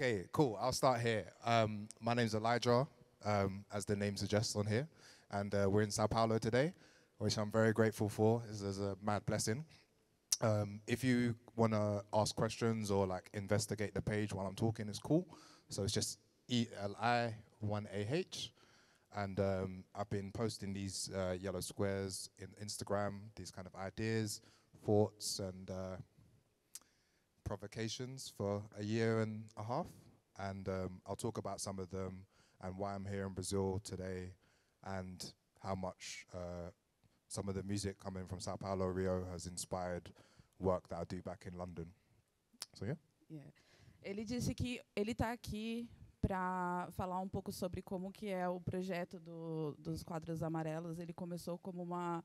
Okay, cool. I'll start here. Um, my name's Elijah, um, as the name suggests on here, and uh, we're in Sao Paulo today, which I'm very grateful for. This is a mad blessing. Um, if you want to ask questions or like investigate the page while I'm talking, it's cool. So it's just E L I 1AH. And um, I've been posting these uh, yellow squares in Instagram, these kind of ideas, thoughts, and uh, provocations for a year and a half. And um, I'll talk about some of them and why I'm here in Brazil today and how much uh, some of the music coming from Sao Paulo, Rio has inspired work that I do back in London. So, yeah. Yeah. Ele disse que ele está aqui para falar um pouco sobre como que é o projeto do, dos quadros amarelos. Ele começou como uma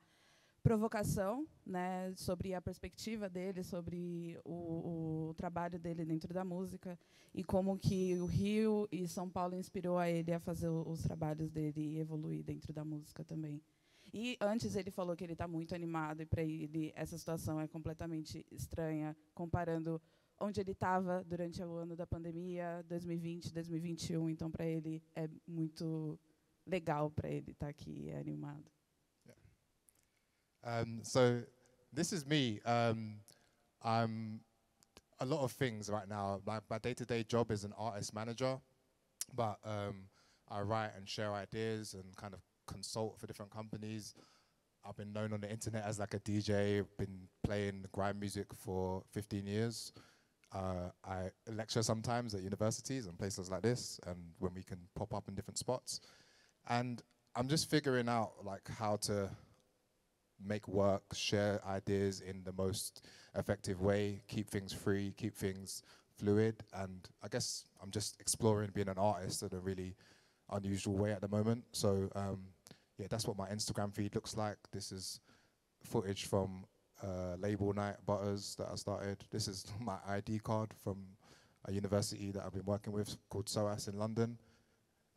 provocação, né, sobre a perspectiva dele, sobre o, o, trabalho dele dentro da música e como que o Rio e São Paulo inspirou a ele a fazer os trabalhos dele e evoluir dentro da música também. E antes ele falou que ele está muito animado e para ele essa situação é completamente estranha, comparando onde ele estava durante o ano da pandemia, 2020, 2021. Então para ele é muito legal para ele estar tá aqui, é animado. Um, so this is me. Um, I'm a lot of things right now. My, my day-to-day job is an artist manager, but um, I write and share ideas and kind of consult for different companies. I've been known on the internet as like a DJ. I've been playing grime music for 15 years. Uh, I lecture sometimes at universities and places like this, and when we can pop up in different spots. And I'm just figuring out like how to make work, share ideas in the most effective way, keep things free, keep things fluid. And I guess I'm just exploring being an artist in a really unusual way at the moment. So um, yeah, that's what my Instagram feed looks like. This is footage from uh, label night Butterz that I started. This is my ID card from a university that I've been working with called SOAS in London.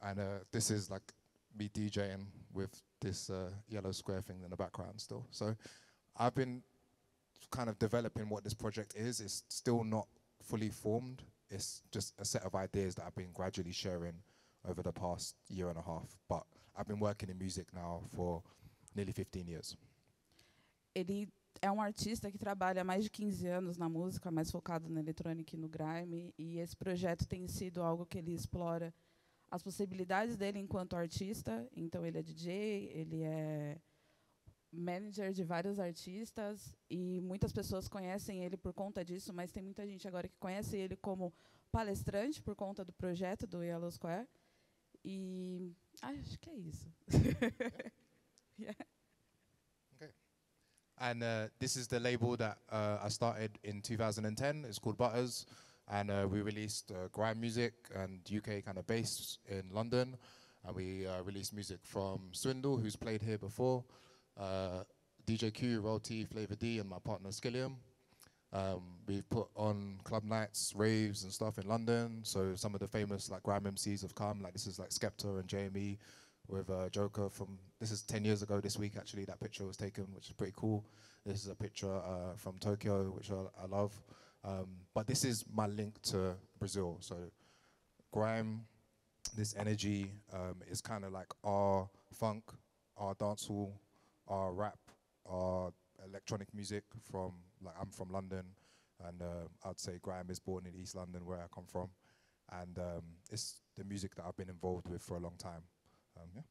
And uh, this is like me DJing with this uh, yellow square thing in the background still. So I've been kind of developing what this project is. It's still not fully formed. It's just a set of ideas that I've been gradually sharing over the past year and a half. But I've been working in music now for nearly 15 years. Ele é um artista que trabalha há mais de 15 anos na música, mais focado na eletrônica e no grime, e esse projeto tem sido algo que ele explora as possibilidades dele enquanto artista. Então, ele é DJ, ele é manager de vários artistas e muitas pessoas conhecem ele por conta disso, mas tem muita gente agora que conhece ele como palestrante por conta do projeto do Yellow Square. E acho que é isso. yeah. Okay. And uh, this is the label that uh, I started in 2010. It's called Butters. And uh, we released uh, grime music and UK kind of bass in London, and we uh, released music from Swindle, who's played here before, uh, DJ Q, Roll T, Flava D, and my partner Skilliam. Um, we've put on club nights, raves, and stuff in London. So some of the famous like grime MCs have come. Like this is like Skepta and JME with uh, Joker from. This is 10 years ago this week actually. That picture was taken, which is pretty cool. This is a picture uh, from Tokyo, which I, I love. Um, but this is my link to Brazil. So grime, this energy um, is kind of like our funk, our dancehall, our rap, our electronic music from, like I'm from London, and uh, I'd say grime is born in East London where I come from. And um, it's the music that I've been involved with for a long time. Um, yeah.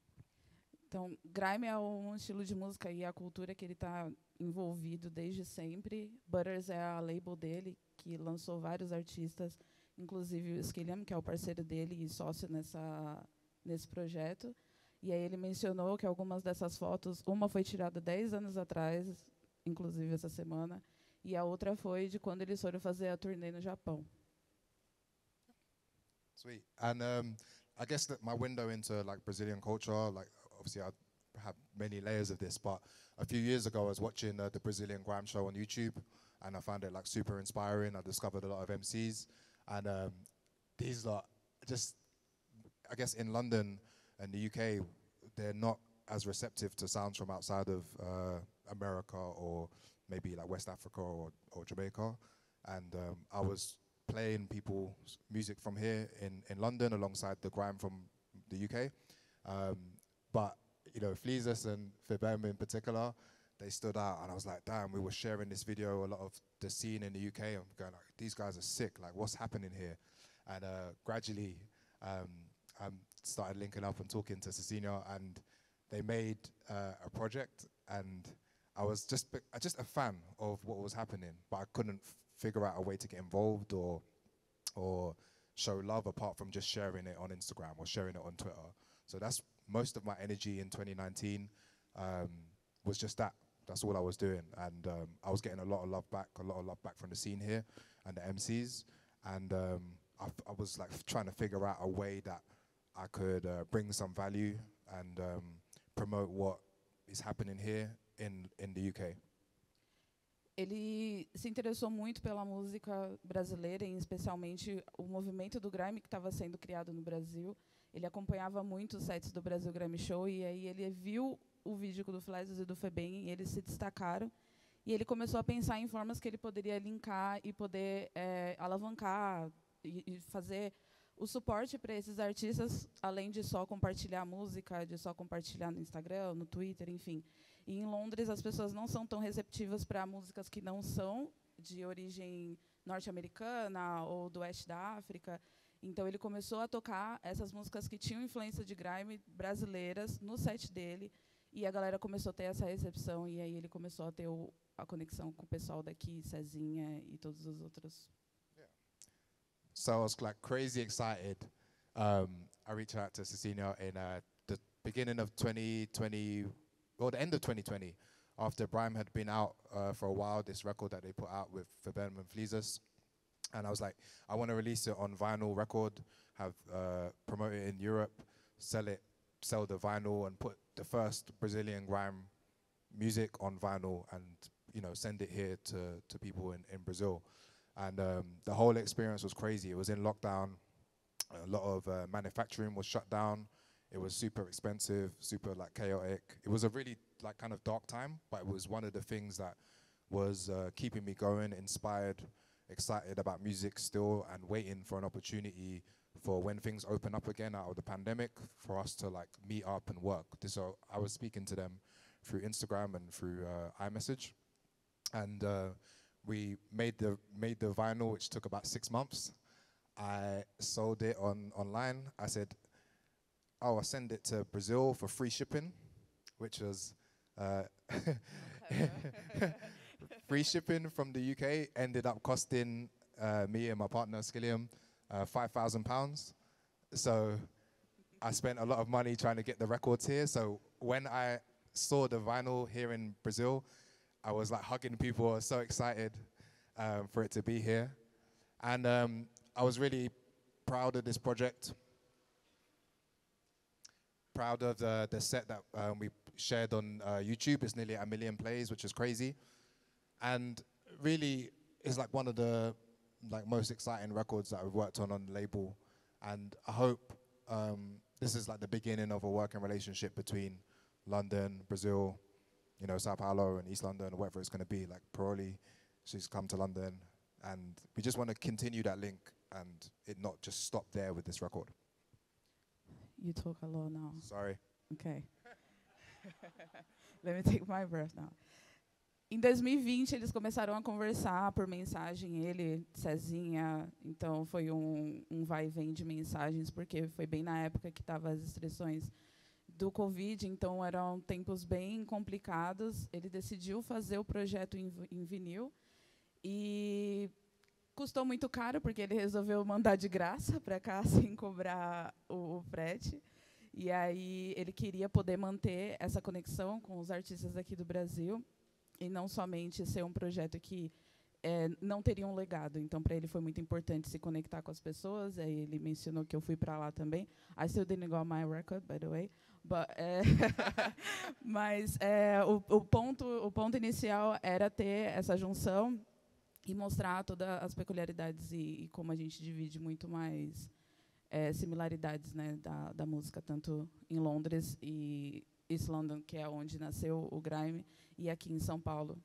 Então, grime é um estilo de música e a cultura que ele está envolvido desde sempre. Butters é a label dele, que lançou vários artistas, inclusive o Skilliam, que é o parceiro dele e sócio nessa, nesse projeto. E aí ele mencionou que algumas dessas fotos, uma foi tirada 10 anos atrás, inclusive essa semana, e a outra foi de quando eles foram fazer a turnê no Japão. Sweet. And um, I guess that my window into like Brazilian culture, like obviously I have many layers of this, but a few years ago I was watching uh, the Brazilian Grime Show on YouTube, and I found it like super inspiring. I discovered a lot of MCs, and um, these are just, I guess, in London and the UK, they're not as receptive to sounds from outside of uh, America or maybe like West Africa or, or Jamaica, and um, I was playing people music from here in, in London alongside the grime from the UK. Um, but you know, Fleezus and Febem in particular, they stood out, and I was like, damn, we were sharing this video, a lot of the scene in the UK. I'm going like, these guys are sick. Like, what's happening here? And uh, gradually, um, I started linking up and talking to Cezinha, and they made uh, a project, and I was just just a fan of what was happening, but I couldn't figure out a way to get involved or or show love apart from just sharing it on Instagram or sharing it on Twitter. So that's most of my energy in 2019 um, was just that. That's all I was doing, and um, I was getting a lot of love back, a lot of love back from the scene here and the MCs, and um, I, was like trying to figure out a way that I could uh, bring some value and um, promote what is happening here in in the UK. ele se interessou muito pela música brasileira, e especialmente o movimento do grime que estava sendo criado no Brasil. Ele acompanhava muito os sets do Brasil Grammy Show e aí ele viu o vídeo do Flesos e do Febem e eles se destacaram. E ele começou a pensar em formas que ele poderia linkar e poder é, alavancar e, e fazer o suporte para esses artistas, além de só compartilhar música, de só compartilhar no Instagram, no Twitter, enfim. E em Londres as pessoas não são tão receptivas para músicas que não são de origem norte-americana ou do oeste da África. Então ele começou a tocar essas músicas que tinham influência de grime brasileiras no set dele e a galera começou a ter essa recepção e aí ele começou a ter o, a conexão com o pessoal daqui, Cezinha e todos os outros. Yeah. So I was like crazy excited. Um, I reached out to Cecilia in uh, the beginning of 2020 or the end of 2020, after Brime had been out uh, for a while, this record that they put out with Verbenham and Fleezus. And I was like, I want to release it on vinyl record, have uh, promote it in Europe, sell it, sell the vinyl, and put the first Brazilian grime music on vinyl, and you know send it here to to people in in Brazil. And um, the whole experience was crazy. It was in lockdown. A lot of uh, manufacturing was shut down. It was super expensive, super like chaotic. It was a really like kind of dark time, but it was one of the things that was uh, keeping me going, inspired, excited about music still, and waiting for an opportunity for when things open up again out of the pandemic for us to like meet up and work. So I was speaking to them through Instagram and through uh, iMessage, and uh, we made the made the vinyl, which took about six months. I sold it on online. I said, oh, I'll send it to Brazil for free shipping, which was uh, free shipping from the UK ended up costing uh, me and my partner Skilliam uh, five thousand pounds. So I spent a lot of money trying to get the records here. So when I saw the vinyl here in Brazil, I was like hugging people. I was so excited um, for it to be here, and um, I was really proud of this project proud of the, the set that um, we shared on uh, YouTube. It's nearly a million plays, which is crazy. And really, it's like one of the like most exciting records that I've worked on on the label. And I hope um, this is like the beginning of a working relationship between London, Brazil, you know, Sao Paulo and East London, or whatever it's going to be. Like Peroli, she's come to London, and we just want to continue that link and it not just stop there with this record. You talk a lot now. Sorry. Okay. Let me take my breath now. Em 2020, eles começaram a conversar por mensagem, ele, Cezinha. Então, foi um, um vai e vem de mensagens, porque foi bem na época que estavam as restrições do Covid, então eram tempos bem complicados. Ele decidiu fazer o projeto em, em vinil e Custou muito caro, porque ele resolveu mandar de graça para cá, sem cobrar o, o frete. E aí ele queria poder manter essa conexão com os artistas aqui do Brasil e não somente ser um projeto que é, não teria um legado. Então, para ele foi muito importante se conectar com as pessoas. Aí ele mencionou que eu fui para lá também. I still didn't go on my record, by the way. But, é, mas é, o, o, ponto, o ponto inicial era ter essa junção e mostrar todas as peculiaridades e, e, como a gente divide muito mais é, similaridades né, da, da, música, tanto em Londres e East London, que é onde nasceu o grime, e aqui em São Paulo.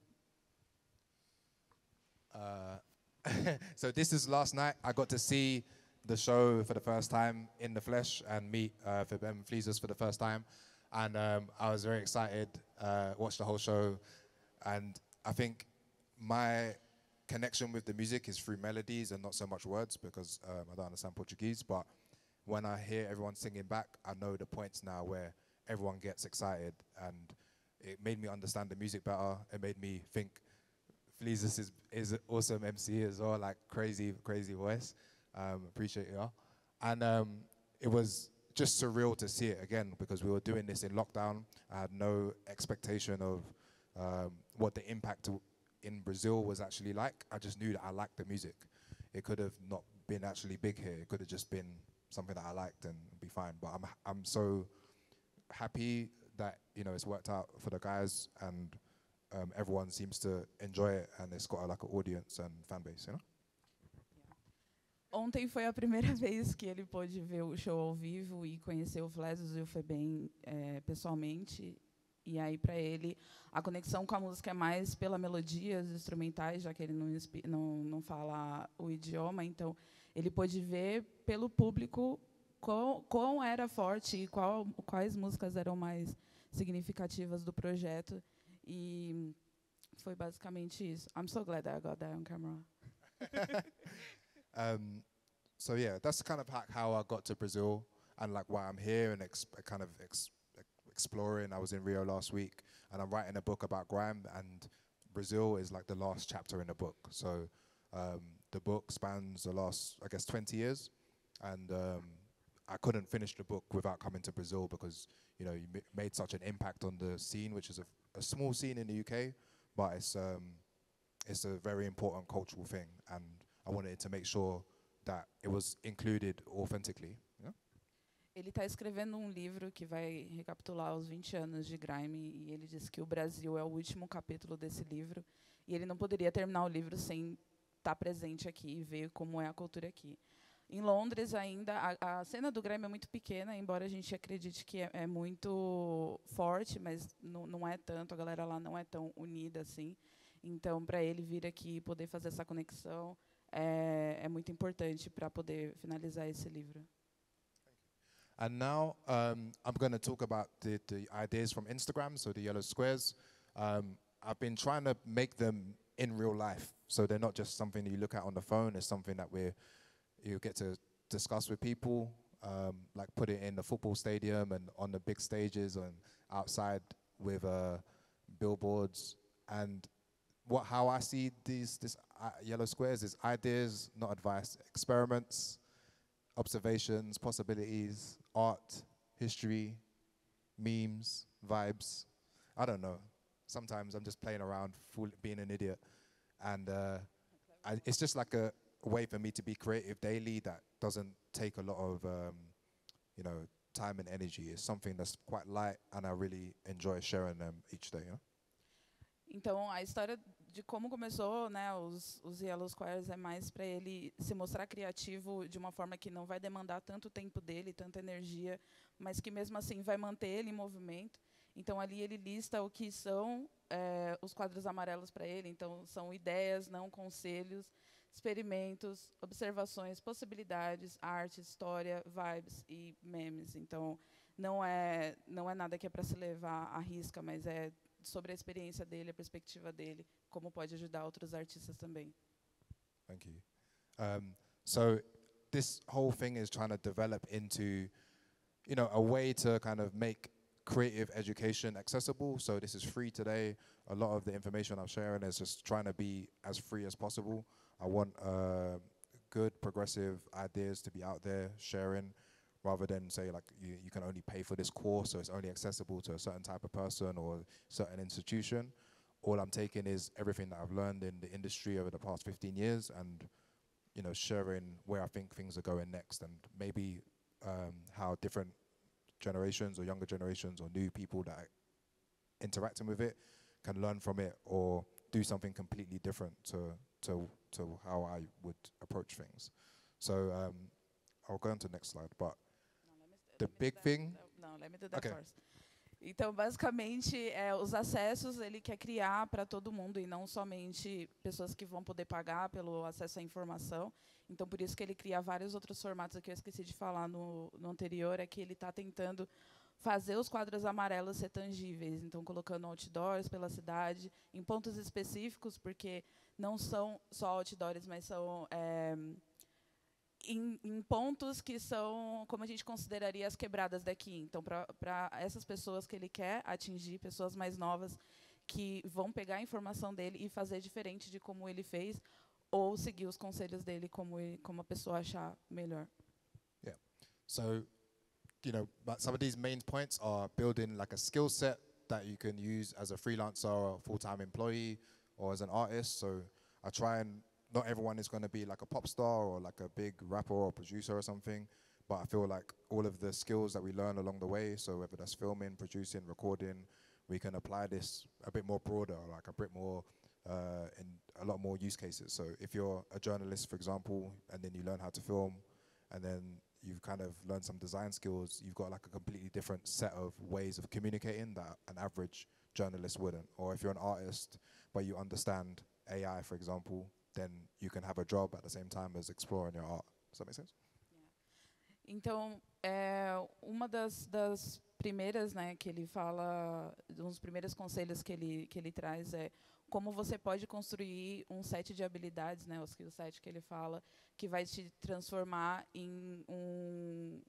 Uh, so this is last night. I got to see the show for the first time in the flesh and meet uh, Febem Fleezus for the first time. And um, I was very excited, uh, watched the whole show. And I think my connection with the music is through melodies and not so much words because um, I don't understand Portuguese. But when I hear everyone singing back, I know the points now where everyone gets excited. And it made me understand the music better. It made me think Fleezus is, is an awesome MC as well, like crazy, crazy voice. Um, appreciate y'all. And um, it was just surreal to see it again because we were doing this in lockdown. I had no expectation of um, what the impact in Brazil was actually like. I just knew that I liked the music. It could have not been actually big here. It could have just been something that I liked and be fine. But I'm I'm so happy that you know it's worked out for the guys and um, everyone seems to enjoy it and it's got a, like an audience and fan base. You know. Ontem foi a primeira vez que ele pôde ver o show ao vivo e conhecer o Flesos e o Febem eh, pessoalmente. E aí, para ele, a conexão com a música é mais pela melodia, os instrumentais, já que ele não, não, não fala o idioma. Então, ele pôde ver pelo público quão, quão era forte e qual, quais músicas eram mais significativas do projeto. E foi basicamente isso. I'm so glad that I got that on camera. Um, so yeah, that's kind of how I got to Brazil and like why I'm here and kind of ex- exploring. I was in Rio last week and I'm writing a book about grime and Brazil is like the last chapter in the book. So um, the book spans the last, I guess, 20 years, and um, I couldn't finish the book without coming to Brazil because you know you ma- made such an impact on the scene, which is a, a small scene in the UK, but it's um, it's a very important cultural thing, and I wanted to make sure that it was included authentically. Ele está escrevendo um livro que vai recapitular os 20 anos de Grime e ele disse que o Brasil é o último capítulo desse livro e ele não poderia terminar o livro sem estar presente aqui e ver como é a cultura aqui. Em Londres ainda a, a cena do Grime é muito pequena, embora a gente acredite que é, é muito forte, mas não, é tanto, a galera lá não é tão unida assim. Então, para ele vir aqui e poder fazer essa conexão é, é muito importante para poder finalizar esse livro. And now um, I'm going to talk about the, the ideas from Instagram, so the yellow squares. Um, I've been trying to make them in real life, so they're not just something you look at on the phone. It's something that we you get to discuss with people, um, like put it in the football stadium and on the big stages and outside with uh, billboards. And what how I see these this uh, yellow squares is ideas, not advice, experiments observations, possibilities, art, history, memes, vibes. I don't know. Sometimes I'm just playing around, being an idiot, and uh, I, it's just like a way for me to be creative daily that doesn't take a lot of, um, you know, time and energy. It's something that's quite light, and I really enjoy sharing them each day. You know? Então, a história de como começou, né, os, os Yellow Squares é mais para ele se mostrar criativo de uma forma que não vai demandar tanto tempo dele, tanta energia, mas que mesmo assim vai manter ele em movimento. Então, ali ele lista o que são eh, os quadros amarelos para ele. Então, são ideias, não conselhos, experimentos, observações, possibilidades, arte, história, vibes e memes. Então, não é não é nada que é para se levar à risca, mas é sobre a experiência dele, a perspectiva dele, como pode ajudar outros artistas também. Thank you. Um, so this whole thing is trying to develop into, you know, a way to kind of make creative education accessible. So this is free today. A lot of the information I'm sharing is just trying to be as free as possible. I want uh, good progressive ideas to be out there sharing rather than say like you, you can only pay for this course so it's only accessible to a certain type of person or certain institution. All I'm taking is everything that I've learned in the industry over the past 15 years and you know sharing where I think things are going next and maybe um, how different generations or younger generations or new people that interacting with it can learn from it or do something completely different to to to how I would approach things. So um, I'll go on to the next slide, but The big thing- No, let me do that Okay. first. Então, basicamente, é, os acessos ele quer criar para todo mundo e não somente pessoas que vão poder pagar pelo acesso à informação. Então, por isso que ele cria vários outros formatos aqui. Eu esqueci de falar no, no anterior, é que ele está tentando fazer os quadros amarelos ser tangíveis. Então, colocando outdoors pela cidade, em pontos específicos, porque não são só outdoors, mas são... É, em, em, pontos que são como a gente consideraria as quebradas daqui. Então, para essas pessoas que ele quer atingir, pessoas mais novas que vão pegar a informação dele e fazer diferente de como ele fez, ou seguir os conselhos dele como ele, como a pessoa achar melhor. Yeah. So, you know, but some of these main points are building like a skill set that you can use as a freelancer or full-time employee or as an artist. So, I try and not everyone is going to be like a pop star or like a big rapper or producer or something. But I feel like all of the skills that we learn along the way, so whether that's filming, producing, recording, we can apply this a bit more broader, like a bit more uh, in a lot more use cases. So if you're a journalist, for example, and then you learn how to film, and then you've kind of learned some design skills, you've got like a completely different set of ways of communicating that an average journalist wouldn't. Or if you're an artist, but you understand AI, for example, then you can have a job at the same time as exploring your art. Does that make sense? Então, é, uma das, das primeiras, né, que ele fala, um dos primeiros conselhos que ele que ele traz é como você pode construir um set de habilidades, né, o skill set que ele fala, que vai te transformar em um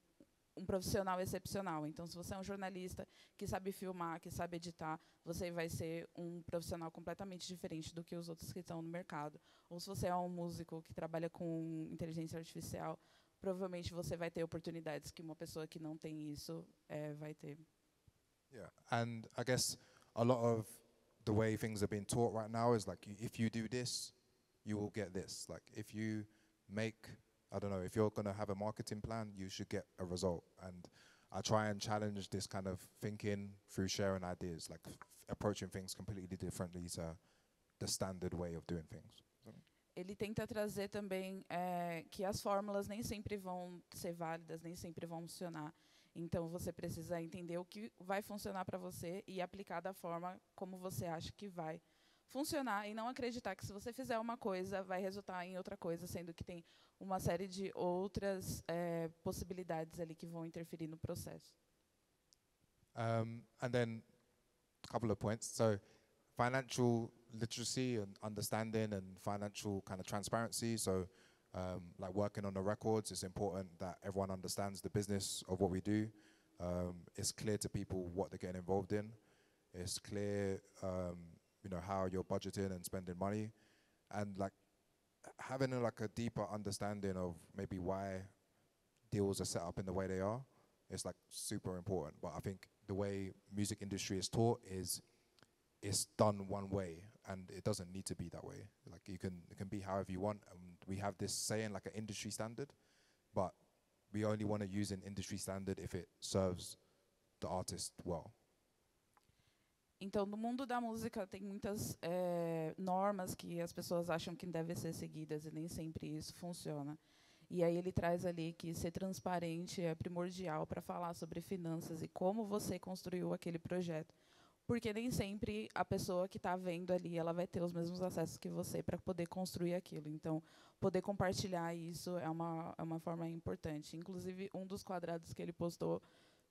um profissional excepcional. Então, se você é um jornalista que sabe filmar, que sabe editar, você vai ser um profissional completamente diferente do que os outros que estão no mercado. Ou se você é um músico que trabalha com inteligência artificial, provavelmente você vai ter oportunidades que uma pessoa que não tem isso é, vai ter. Yeah, and I guess a lot of the way things are being taught right now is like, if you do this, you will get this. Like, if you make I don't know, if you're going to have a marketing plan, you should get a result. And I try and challenge this kind of thinking through sharing ideas, like approaching things completely differently to the standard way of doing things. Ele tenta trazer também é, que as fórmulas nem sempre vão ser válidas, nem sempre vão funcionar. Então você precisa entender o que vai funcionar para você e aplicar da forma como você acha que vai funcionar e não acreditar que se você fizer uma coisa vai resultar em outra coisa, sendo que tem uma série de outras é, possibilidades ali que vão interferir no processo. Um, and then a couple of points. So financial literacy and understanding and financial kind of transparency. So um, like working on the records, it's important that everyone understands the business of what we do. Um, it's clear to people what they're getting involved in. It's clear um, you know how you're budgeting and spending money, and like having a, like a deeper understanding of maybe why deals are set up in the way they are is like super important. But I think the way music industry is taught is it's done one way and it doesn't need to be that way. Like you can it can be however you want and we have this saying like an industry standard, but we only want to use an industry standard if it serves the artist well. Então, no mundo da música tem muitas é, normas que as pessoas acham que devem ser seguidas e nem sempre isso funciona. E aí ele traz ali que ser transparente é primordial para falar sobre finanças e como você construiu aquele projeto, porque nem sempre a pessoa que está vendo ali ela vai ter os mesmos acessos que você para poder construir aquilo. Então, poder compartilhar isso é uma é uma forma importante. Inclusive, um dos quadrados que ele postou,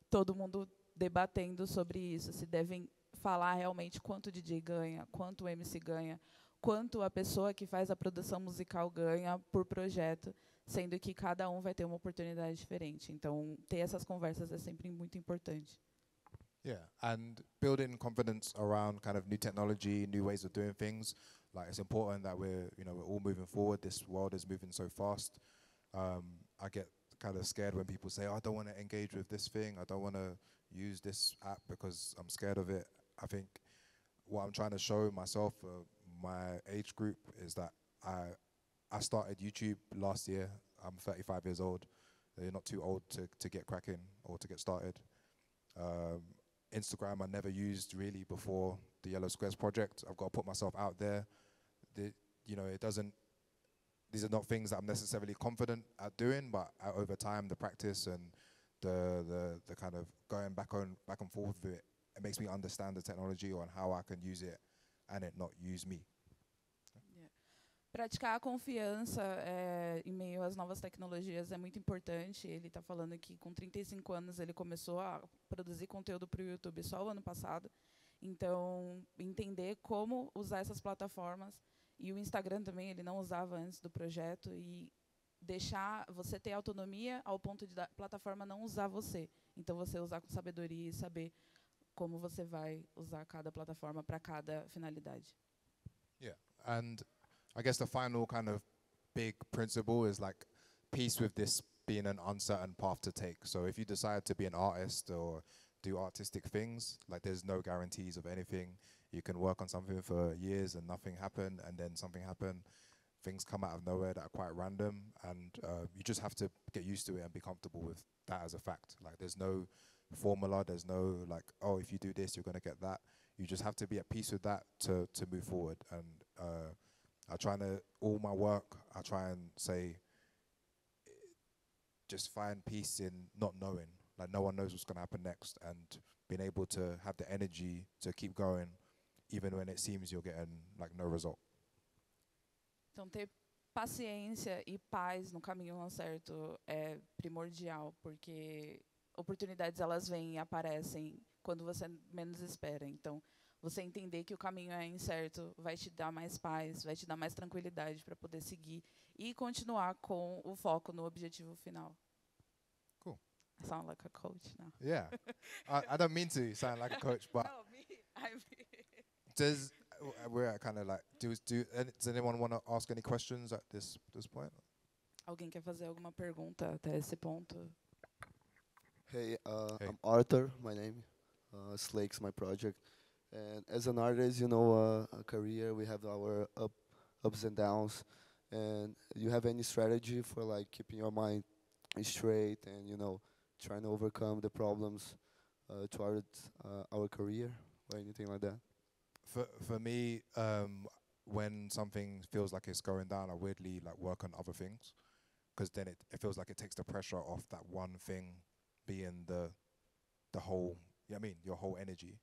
todo mundo debatendo sobre isso, se devem falar realmente quanto o DJ ganha, quanto o MC ganha, quanto a pessoa que faz a produção musical ganha por projeto, sendo que cada um vai ter uma oportunidade diferente. Então, ter essas conversas é sempre muito importante. Yeah, and building confidence around kind of new technology, new ways of doing things. Like it's important that we're, you know, we're all moving forward. This world is moving so fast. Um, I get kind of scared when people say, oh, "I don't want to engage with this thing. I don't want to use this app because I'm scared of it." I think what I'm trying to show myself, uh, my age group, is that I I started YouTube last year. I'm 35 years old. You're not too old to, to get cracking or to get started. Um, Instagram I never used really before the Yellow Squares project. I've got to put myself out there. The, you know, it doesn't. These are not things that I'm necessarily confident at doing, but uh, over time, the practice and the the the kind of going back on back and forth with it it makes me understand the technology or how I can use it and it not use me. Praticar a confiança é, em meio às novas tecnologias é muito importante. Ele está falando que com 35 anos ele começou a produzir conteúdo para o YouTube só o ano passado. Então, entender como usar essas plataformas e o Instagram também ele não usava antes do projeto e deixar você ter autonomia ao ponto de a plataforma não usar você. Então, você usar com sabedoria e saber como você vai usar cada plataforma para cada finalidade. Yeah, and I guess the final kind of big principle is like peace with this being an uncertain path to take. So if you decide to be an artist or do artistic things, like there's no guarantees of anything. You can work on something for years and nothing happen, and then something happen. Things come out of nowhere that are quite random, and uh, you just have to get used to it and be comfortable with that as a fact. Like there's no formula, there's no like, oh, if you do this, you're gonna get that. You just have to be at peace with that to to move forward. And uh, I try to uh, all my work. I try and say, just find peace in not knowing. Like no one knows what's gonna happen next, and being able to have the energy to keep going, even when it seems you're getting like no result. Então, ter paciência e paz no caminho certo é primordial, porque oportunidades elas vêm e aparecem quando você menos espera. Então, você entender que o caminho é incerto vai te dar mais paz, vai te dar mais tranquilidade para poder seguir e continuar com o foco no objetivo final. Cool. I sound like a coach now. Yeah, I, I don't mean to sound like a coach, but no, me. I mean. does w- we're kind of like do do any- does anyone want to ask any questions at this this point? Alguém quer fazer alguma pergunta até esse ponto? Hey, uh, Hey. I'm Arthur. My name, uh, Slake's my project, and as an artist, you know, uh, a career we have our up, ups and downs, and you have any strategy for like keeping your mind straight and you know trying to overcome the problems uh, uh, our career or anything like that? For for me, um, when something feels like it's going down, I weirdly like work on other things, because then it, it feels like it takes the pressure off that one thing being the the whole. You know I mean, your whole energy.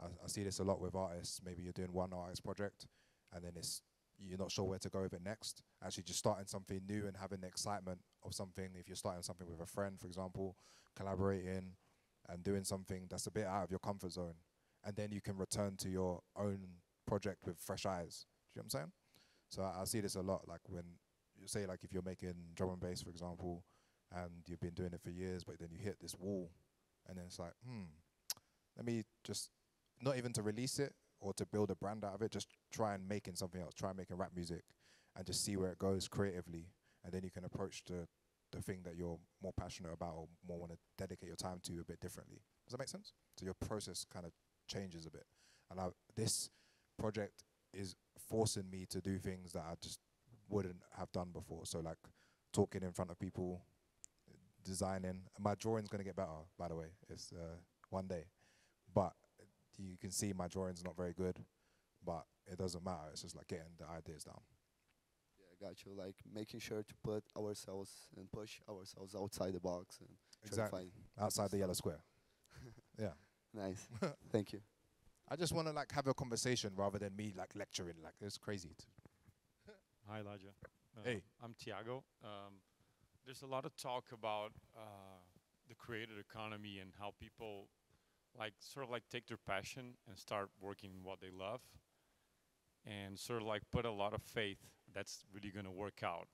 I, I see this a lot with artists. Maybe you're doing one artist project, and then it's you're not sure where to go with it next. Actually, just starting something new and having the excitement of something. If you're starting something with a friend, for example, collaborating and doing something that's a bit out of your comfort zone, and then you can return to your own project with fresh eyes. Do you know what I'm saying? So I, I see this a lot. Like when you say, like if you're making drum and bass, for example, and you've been doing it for years, but then you hit this wall, and then it's like, hmm, let me just not even to release it or to build a brand out of it, just try and making something else, try making rap music, and just see where it goes creatively, and then you can approach the the thing that you're more passionate about or more want to dedicate your time to a bit differently. Does that make sense? So your process kind of changes a bit, and I, this project is forcing me to do things that I just wouldn't have done before. So like talking in front of people, designing. My drawing's gonna get better, by the way. It's uh, one day, but you can see my drawing's not very good, but it doesn't matter. It's just like getting the ideas down. Yeah, I got you. Like making sure to put ourselves and push ourselves outside the box and try to Exactly. find Outside the yellow square. yeah. nice. Thank you. I just want to like have a conversation rather than me like lecturing. Like it's crazy. To Hi, Elijah. Uh, Hey. I'm Tiago. Um, there's a lot of talk about uh, the creator economy and how people like sort of like take their passion and start working what they love and sort of like put a lot of faith that's really going to work out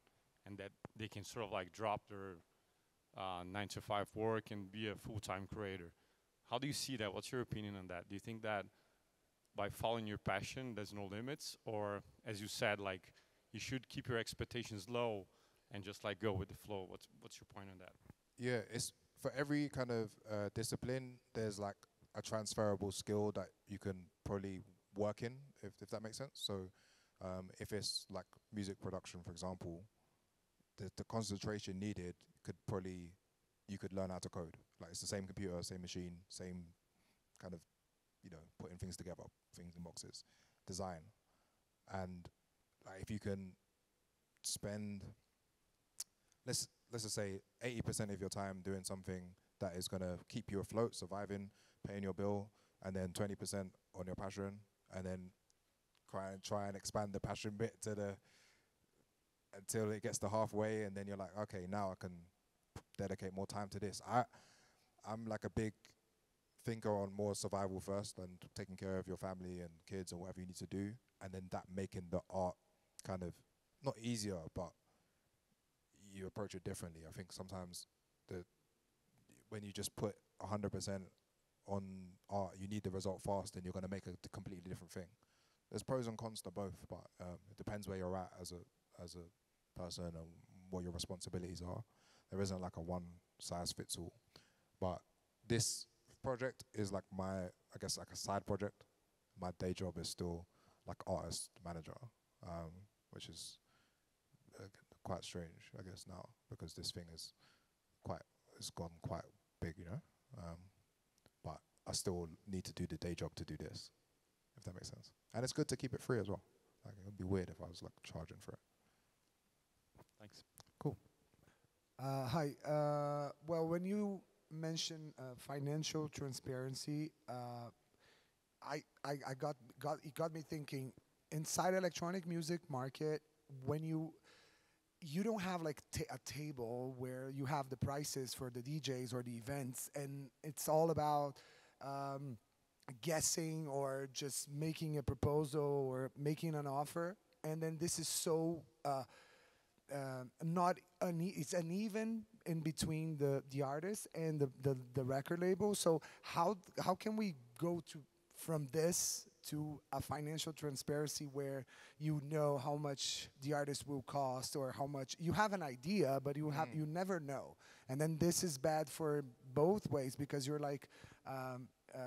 and that they can sort of like drop their uh, nine to five work and be a full-time creator. How do you see that? What's your opinion on that? Do you think that by following your passion, there's no limits, or as you said, like you should keep your expectations low and just like go with the flow? What's what's your point on that? yeah, it's for every kind of uh, discipline. There's like a transferable skill that you can probably work in, if if that makes sense. So, um, if it's like music production, for example, the the concentration needed could probably you could learn how to code. Like it's the same computer, same machine, same kind of you know putting things together, things in boxes, design, and like if you can spend let's let's just say 80% of your time doing something that is going to keep you afloat, surviving, paying your bill, and then 20% on your passion, and then try and try and expand the passion bit to the until it gets to halfway, and then you're like, okay, now I can dedicate more time to this. I I'm like a big thinker on more survival first and taking care of your family and kids and whatever you need to do, and then that making the art kind of not easier, but you approach it differently. I think sometimes the when you just put hundred percent on art, you need the result fast, and you're going to make a completely different thing. There's pros and cons to both, but um, it depends where you're at as a as a person and what your responsibilities are. There isn't like a one size fits all. But this project is like my, I guess, like a side project. My day job is still like artist manager, um, which is uh, quite strange, I guess, now because this thing is quite, it's gone quite big, you know. Um, I still need to do the day job to do this, if that makes sense. And it's good to keep it free as well. Like it would be weird if I was like charging for it. Thanks. Uh, hi. Uh, well, when you mention uh, financial transparency, uh, I, I I got got it got me thinking. Inside electronic music market, when you you don't have like ta a table where you have the prices for the DJs or the events, and it's all about um, guessing or just making a proposal or making an offer, and then this is so. Uh, um, not une- it's uneven in between the the artist and the, the the record label. So how how can we go to from this to a financial transparency where you know how much the artist will cost or how much you have an idea, but you have Mm. you never know. And then this is bad for both ways because you're like um, uh,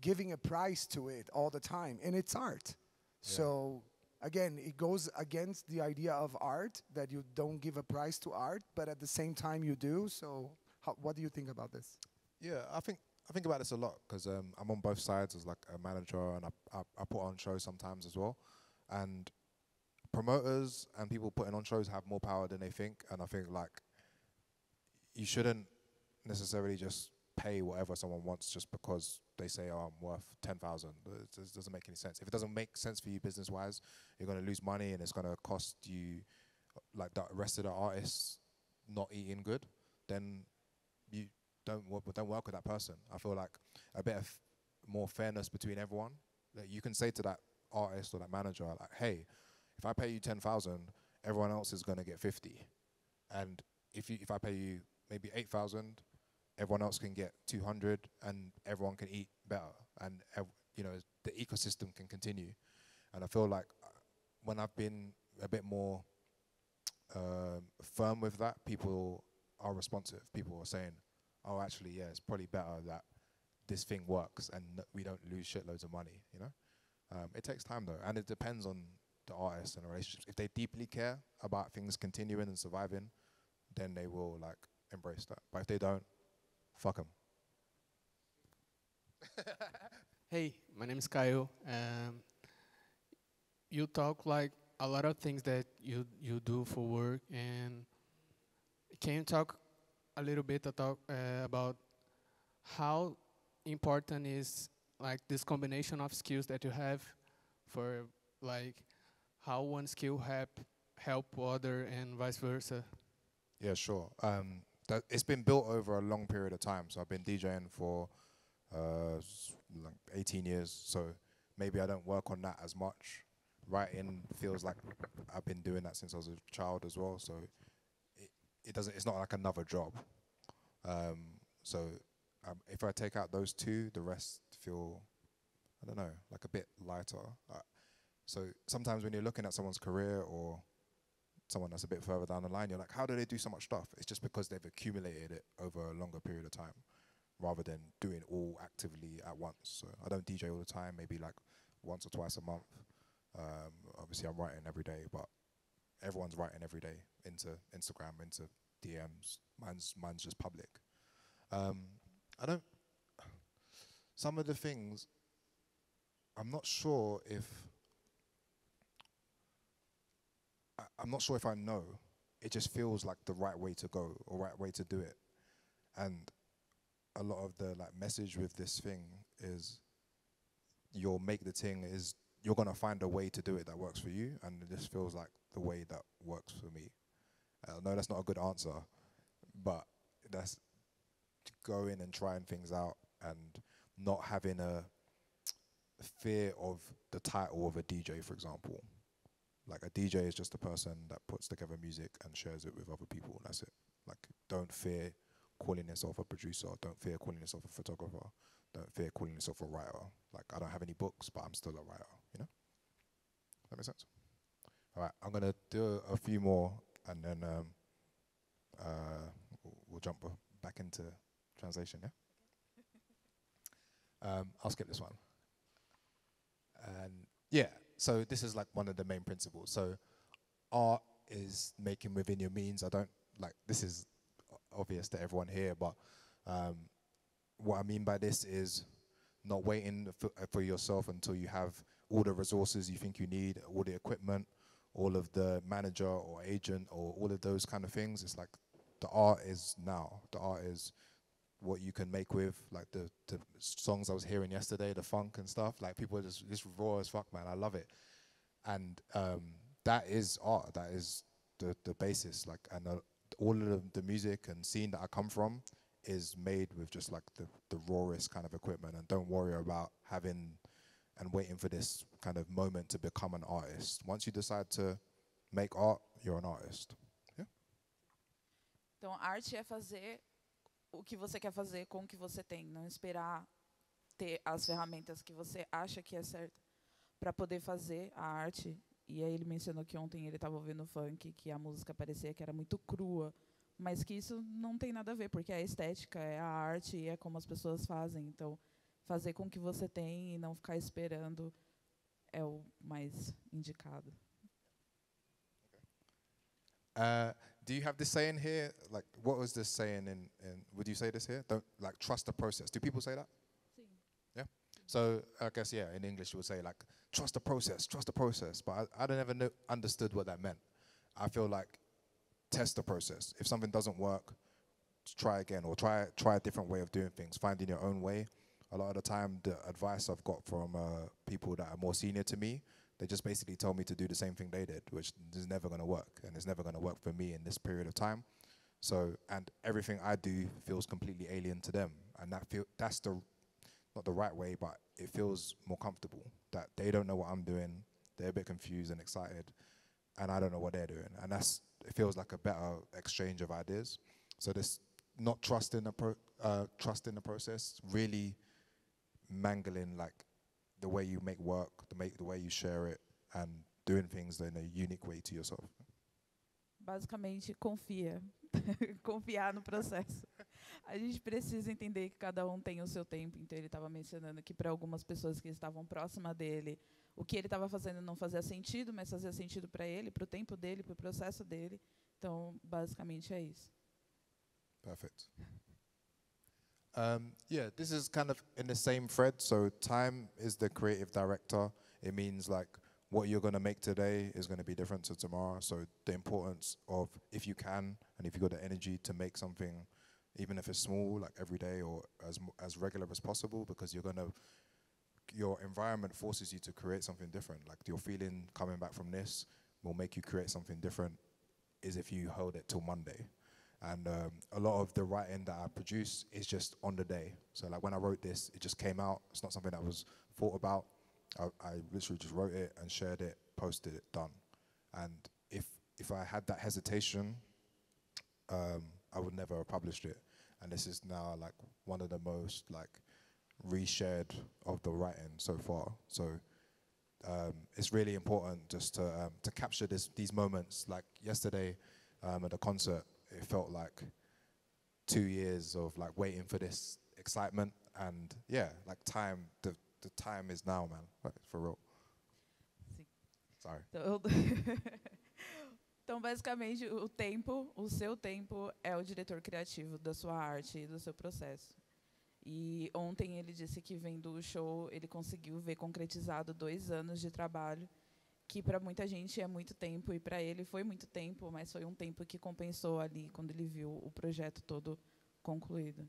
giving a price to it all the time, and it's art. So again, it goes against the idea of art that you don't give a price to art, but at the same time you do. So, how, what do you think about this? Yeah, I think I think about this a lot because um, I'm on both sides as like a manager and I, I I put on shows sometimes as well, and promoters and people putting on shows have more power than they think, and I think like you shouldn't necessarily just pay whatever someone wants just because they say oh I'm worth ten thousand. It doesn't make any sense. If it doesn't make sense for you business wise, you're gonna lose money and it's gonna cost you like the rest of the artists not eating good. Then you don't work, don't work with that person. I feel like a bit of more fairness between everyone. Like you can say to that artist or that manager, like, "Hey, if I pay you ten thousand, everyone else is gonna get fifty, and if you if I pay you maybe eight thousand, everyone else can get two hundred, and everyone can eat better, and you know the ecosystem can continue. And I feel like uh, when I've been a bit more um, firm with that, people are responsive. People are saying, "Oh, actually, yeah, it's probably better that this thing works and we don't lose shitloads of money." You know, um, it takes time though, and it depends on the artist and the relationships. If they deeply care about things continuing and surviving, then they will like embrace that. But if they don't, fuck 'em. Hey, my name is Kyle. Um, you talk like a lot of things that you you do for work, and can you talk a little bit about, uh, about how important is like this combination of skills that you have for like how one skill help help other and vice versa? Yeah, sure. Um, that it's been built over a long period of time. So I've been DJing for uh, like 18 years. So maybe I don't work on that as much. Writing feels like I've been doing that since I was a child as well. So it, it doesn't. It's not like another job. Um, so um, if I take out those two, the rest feel I don't know, like a bit lighter. So sometimes when you're looking at someone's career or someone that's a bit further down the line, you're like, how do they do so much stuff? It's just because they've accumulated it over a longer period of time rather than doing all actively at once. So I don't DJ all the time, maybe like once or twice a month. Um, obviously, I'm writing every day, but everyone's writing every day into Instagram, into DMs. Mine's mine's just public. Um, I don't. Some of the things, I'm not sure if I, I'm not sure if I know. It just feels like the right way to go or right way to do it. And a lot of the like message with this thing is you'll make the thing is you're gonna find a way to do it that works for you, and it just feels like the way that works for me. Uh, I know that's not a good answer, but that's going and trying things out and not having a fear of the title of a DJ, for example. Like a DJ is just a person that puts together music and shares it with other people. That's it. Like don't fear calling yourself a producer. Don't fear calling yourself a photographer. Don't fear calling yourself a writer. Like I don't have any books, but I'm still a writer. You know. That makes sense. All right, I'm gonna do a, few more, and then um, uh, we'll, jump back into translation. Yeah. Um, I'll skip this one. And yeah, so this is like one of the main principles. So art is making within your means. I don't like this is obvious to everyone here, but um, what I mean by this is not waiting for, for yourself until you have all the resources you think you need, all the equipment, all of the manager or agent or all of those kind of things. It's like the art is now. The art is what you can make with like the, the songs I was hearing yesterday, the funk and stuff. Like people are just just raw as fuck, man. I love it, and um, that is art. That is the the basis. Like and uh, all of the, music and scene that I come from is made with just like the the rawest kind of equipment. And don't worry about having and waiting for this kind of moment to become an artist. Once you decide to make art, you're an artist. Yeah. Então, arte é fazer o que você quer fazer com o que você tem, não esperar ter as ferramentas que você acha que é certo para poder fazer a arte. E aí ele mencionou que ontem ele estava ouvindo funk, que a música parecia que era muito crua, mas que isso não tem nada a ver, porque é a estética, é a arte, é como as pessoas fazem. Então, fazer com o que você tem e não ficar esperando é o mais indicado. Uh, do you have this saying here? Like, what was this saying in, in? Would you say this here? Don't like trust the process. Do people say that? Yeah. So I guess yeah, in English you would say like trust the process, trust the process. But I, I don't ever know, understood what that meant. I feel like test the process. If something doesn't work, try again or try try a different way of doing things. Finding your own way. A lot of the time, the advice I've got from uh, people that are more senior to me, they just basically told me to do the same thing they did, which is never going to work, and it's never going to work for me in this period of time. So, and everything I do feels completely alien to them, and that feel that's the not the right way, but it feels more comfortable that they don't know what I'm doing, they're a bit confused and excited, and I don't know what they're doing, and that's it feels like a better exchange of ideas. So this not trusting the pro, uh, trust in the process, really mangling like the way you make work, the make the way you share it, and doing things in a unique way to yourself. basicamente confia, confiar no processo. A gente precisa entender que cada um tem o seu tempo. Então ele estava mencionando que para algumas pessoas que estavam próximas dele, o que ele estava fazendo não fazia sentido, mas fazia sentido para ele, para o tempo dele, para o processo dele. Então basicamente é isso. Perfect. Um, yeah, this is kind of in the same thread. So time is the creative director. It means like what you're going to make today is going to be different to tomorrow. So the importance of if you can and if you've got the energy to make something, even if it's small, like every day or as as regular as possible, because you're going to your environment forces you to create something different. Like your feeling coming back from this will make you create something different. Is if you hold it till Monday. And um, a lot of the writing that I produce is just on the day. So like when I wrote this, it just came out. It's not something that was thought about. I, I literally just wrote it and shared it, posted it, done. And if if I had that hesitation, um, I would never have published it. And this is now like one of the most like reshared of the writing so far. So um, it's really important just to um, to capture this these moments. Like yesterday um, at a concert, it felt like two years of like waiting for this excitement, and yeah, like time. The the time is now, man. Like, for real. Sim. Sorry. Então, então, basicamente, o tempo, o seu tempo é o diretor criativo da sua arte e do seu processo. E ontem ele disse que vendo o show, ele conseguiu ver concretizado dois anos de trabalho, que para muita gente é muito tempo, e para ele foi muito tempo, mas foi um tempo que compensou ali quando ele viu o projeto todo concluído.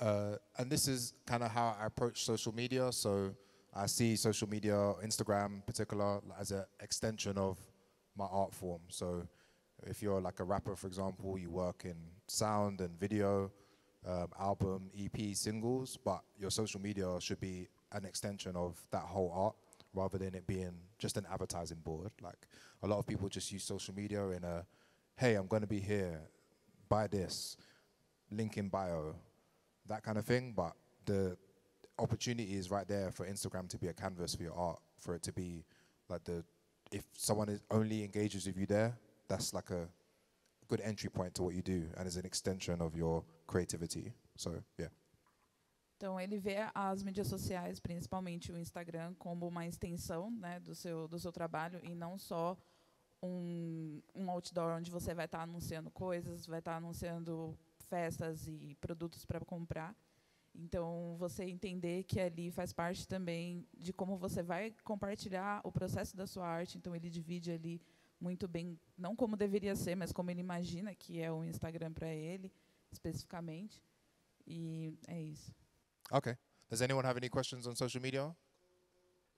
uh, and this is kind of how I approach social media. So I see social media, Instagram in particular, as an extension of my art form. So if you're like a rapper, for example, you work in sound and video, um, album, EP, singles, but your social media should be an extension of that whole art rather than it being just an advertising board. Like a lot of people just use social media in a, hey, I'm going to be here, buy this, link in bio, that kind of thing. But the opportunity is right there for Instagram to be a canvas for your art, for it to be like the, if someone is only engages with you there, that's like a good entry point to what you do and is an extension of your creativity. So, yeah. Então ele vê as mídias sociais, principalmente o Instagram, como uma extensão né, do, seu, do seu trabalho e não só um, um outdoor onde você vai estar tá anunciando coisas, vai estar tá anunciando festas e produtos para comprar. Então, você entender que ali faz parte também de como você vai compartilhar o processo da sua arte. Então, ele divide ali muito bem, não como deveria ser, mas como ele imagina que é o Instagram para ele, especificamente. E é isso. Okay. Does anyone have any questions on social media?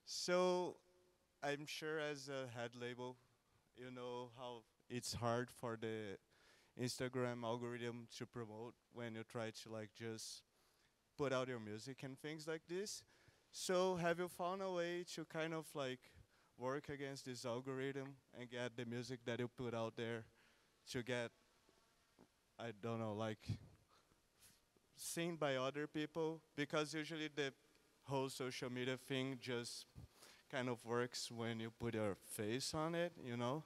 So, I'm sure as a head label, you know how it's hard for the Instagram algorithm to promote when you try to like just put out your music and things like this. So, have you found a way to kind of like work against this algorithm and get the music that you put out there to get I don't know like seen by other people because usually the whole social media thing just kind of works when you put your face on it, you know?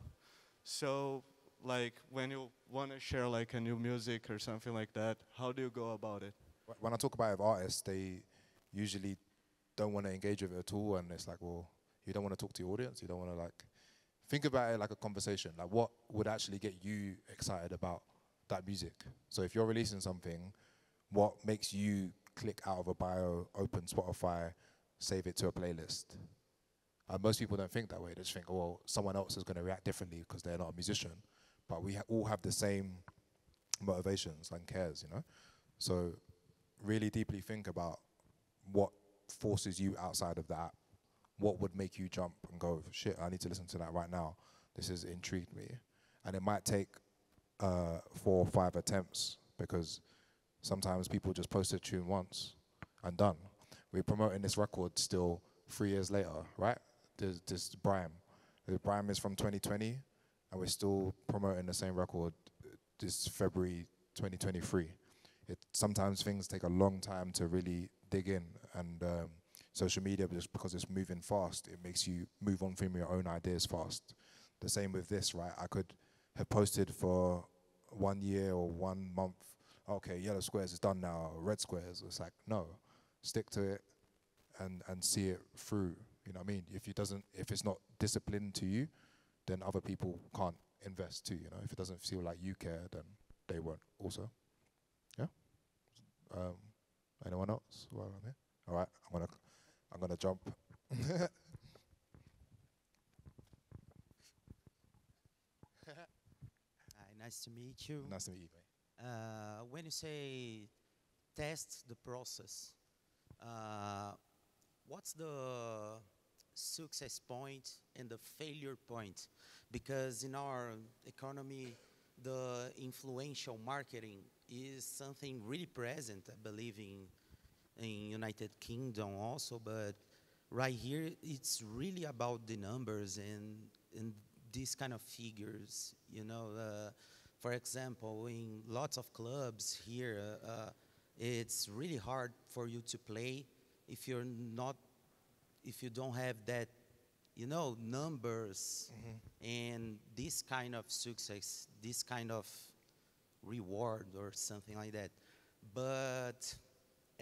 So like when you want to share like a new music or something like that, how do you go about it? When I talk about it with artists, they usually don't want to engage with it at all and it's like, well, you don't want to talk to your audience. You don't want to like think about it like a conversation. Like what would actually get you excited about that music? So if you're releasing something, what makes you click out of a bio, open Spotify, save it to a playlist? Uh, most people don't think that way. They just think, oh, well, someone else is going to react differently because they're not a musician. But we ha- all have the same motivations and cares, you know. So really deeply think about what forces you outside of that what would make you jump and go, shit, I need to listen to that right now. This has intrigued me. And it might take uh, four or five attempts because sometimes people just post a tune once and done. We're promoting this record still three years later, right? This Brime. The Brime is from 2020, and we're still promoting the same record this February 2023. It sometimes things take a long time to really dig in, and um, social media just because it's moving fast, it makes you move on from your own ideas fast. The same with this, right? I could have posted for one year or one month. Okay, yellow squares is done now. Red squares. It's like no, stick to it and and see it through. You know what I mean? If it doesn't, if it's not disciplined to you, then other people can't invest too. You know, if it doesn't feel like you care, then they won't. Also, yeah. Um, anyone else while I'm here? All right, I'm gonna I'm gonna jump. Hi, nice to meet you. Nice to meet you. Uh, when you say test the process, uh, what's the success point and the failure point? Because in our economy, the influential marketing is something really present, I believe, in in United Kingdom also, but right here it's really about the numbers and and these kind of figures. You know, uh, for example, in lots of clubs here, uh, it's really hard for you to play if you're not if you don't have that you know numbers mm-hmm. and this kind of success this kind of reward or something like that but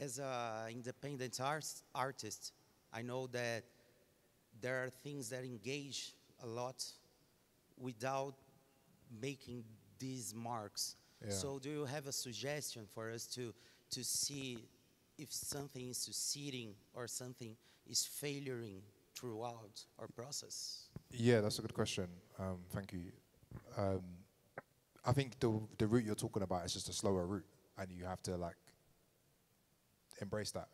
as an independent art- artist, I know that there are things that engage a lot without making these marks. Yeah. So, do you have a suggestion for us to to see if something is succeeding or something is failing throughout our process? Yeah, that's a good question. Um, thank you. Um, I think the the route you're talking about is just a slower route, and you have to like embrace that.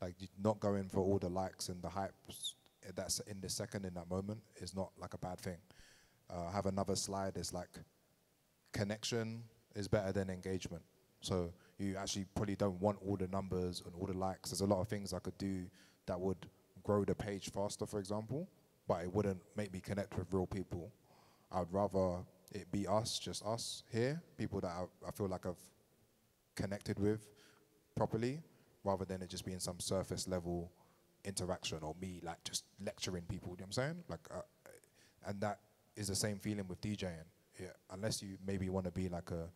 Like not going for all the likes and the hypes eh, that's in the second in that moment is not like a bad thing. Uh, have another slide is like connection is better than engagement. So you actually probably don't want all the numbers and all the likes. There's a lot of things I could do that would grow the page faster, for example, but it wouldn't make me connect with real people. I would rather it be us, just us here, people that I, I feel like I've connected with properly, rather than it just being some surface level interaction or me like just lecturing people. You know what I'm saying? Like, uh, and that is the same feeling with DJing. Yeah, unless you maybe want to be like a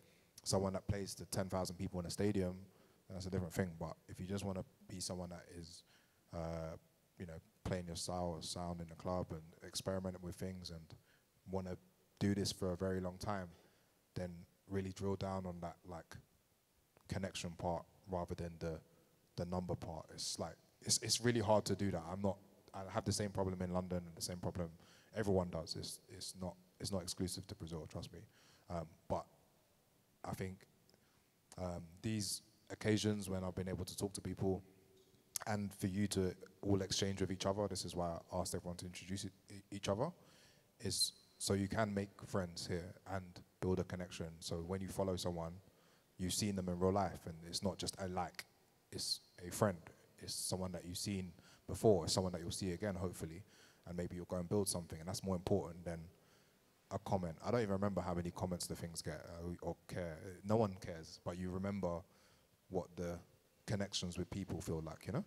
someone that plays to 10,000 people in a stadium, that's a different thing. But if you just want to be someone that is, uh, you know, playing your style or sound in the club and experimenting with things and want to do this for a very long time, then really drill down on that like connection part rather than the the number part. It's like it's it's really hard to do that. I'm not. I have the same problem in London and the same problem everyone does. It's it's not it's not exclusive to Brazil. Trust me. Um, but I think um, these occasions when I've been able to talk to people and for you to all exchange with each other, this is why I asked everyone to introduce it, each other, is so you can make friends here and build a connection. So when you follow someone, you've seen them in real life, and it's not just a like, it's a friend. It's someone that you've seen before, it's someone that you'll see again, hopefully, and maybe you'll go and build something, and that's more important than a comment. I don't even remember how many comments the things get uh, or care. No one cares, but you remember what the connections with people feel like, you know?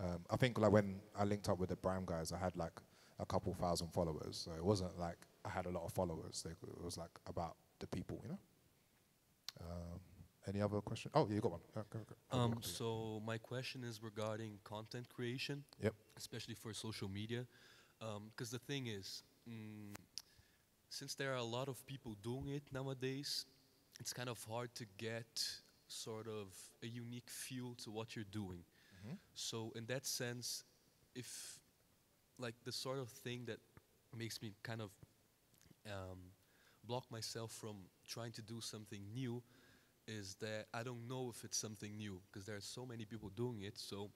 Um, I think like when I linked up with the Brime guys, I had like a couple thousand followers. So it wasn't like I had a lot of followers. It was like about the people, you know? Um, any other question? Oh, yeah, you got one. Um, so my question is regarding content creation, Yep. especially for social media, because the thing is, mm, since there are a lot of people doing it nowadays, it's kind of hard to get sort of a unique feel to what you're doing. Mhm. So in that sense, if like the sort of thing that makes me kind of um, block myself from trying to do something new is that I don't know if it's something new because there are so many people doing it. So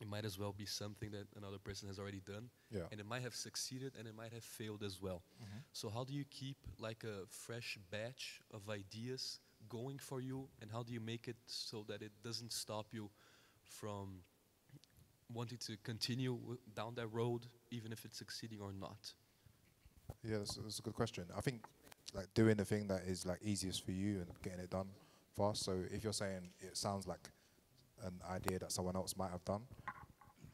it might as well be something that another person has already done, Yeah. and it might have succeeded and it might have failed as well. Mhm. So how do you keep like a fresh batch of ideas going for you, and how do you make it so that it doesn't stop you from wanting to continue w- down that road, even if it's succeeding or not? Yeah, that's, that's a good question. I think like doing the thing that is like easiest for you and getting it done fast. So if you're saying it sounds like an idea that someone else might have done,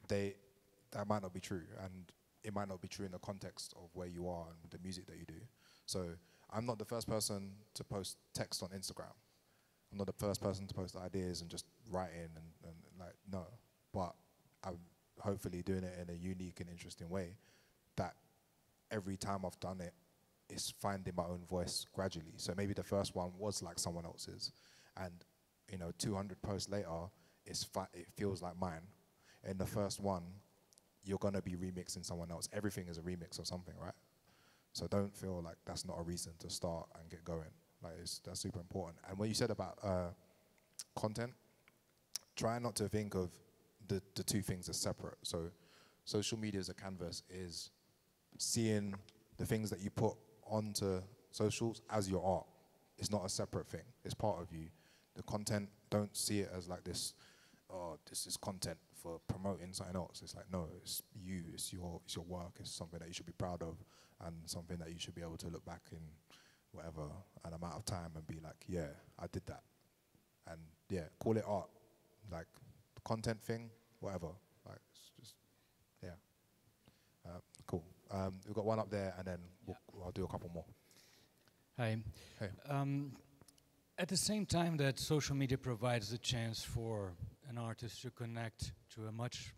they that might not be true, and it might not be true in the context of where you are and the music that you do. So I'm not the first person to post text on Instagram. I'm not the first person to post ideas and just writing and, and like no, but I'm hopefully doing it in a unique and interesting way that every time I've done it, it's finding my own voice gradually. So maybe the first one was like someone else's, and you know, 200 posts later, it feels like mine. In the first one, you're gonna be remixing someone else. Everything is a remix of something, right? So don't feel like that's not a reason to start and get going. Like that's super important. And when you said about uh, content, try not to think of the, the two things as separate. So social media as a canvas is seeing the things that you put onto socials as your art. It's not a separate thing. It's part of you. The content, don't see it as like this, oh, this is content for promoting something else. It's like, no, it's you, it's your, it's your work, it's something that you should be proud of and something that you should be able to look back in whatever an amount of time and be like, yeah, I did that. And yeah, call it art. Like, the content thing, whatever. Like, it's just, yeah. Uh, cool. Um, we've got one up there, and then we'll, I'll do a couple more. Hi. Hey. Um, at the same time that social media provides a chance for an artist to connect to a much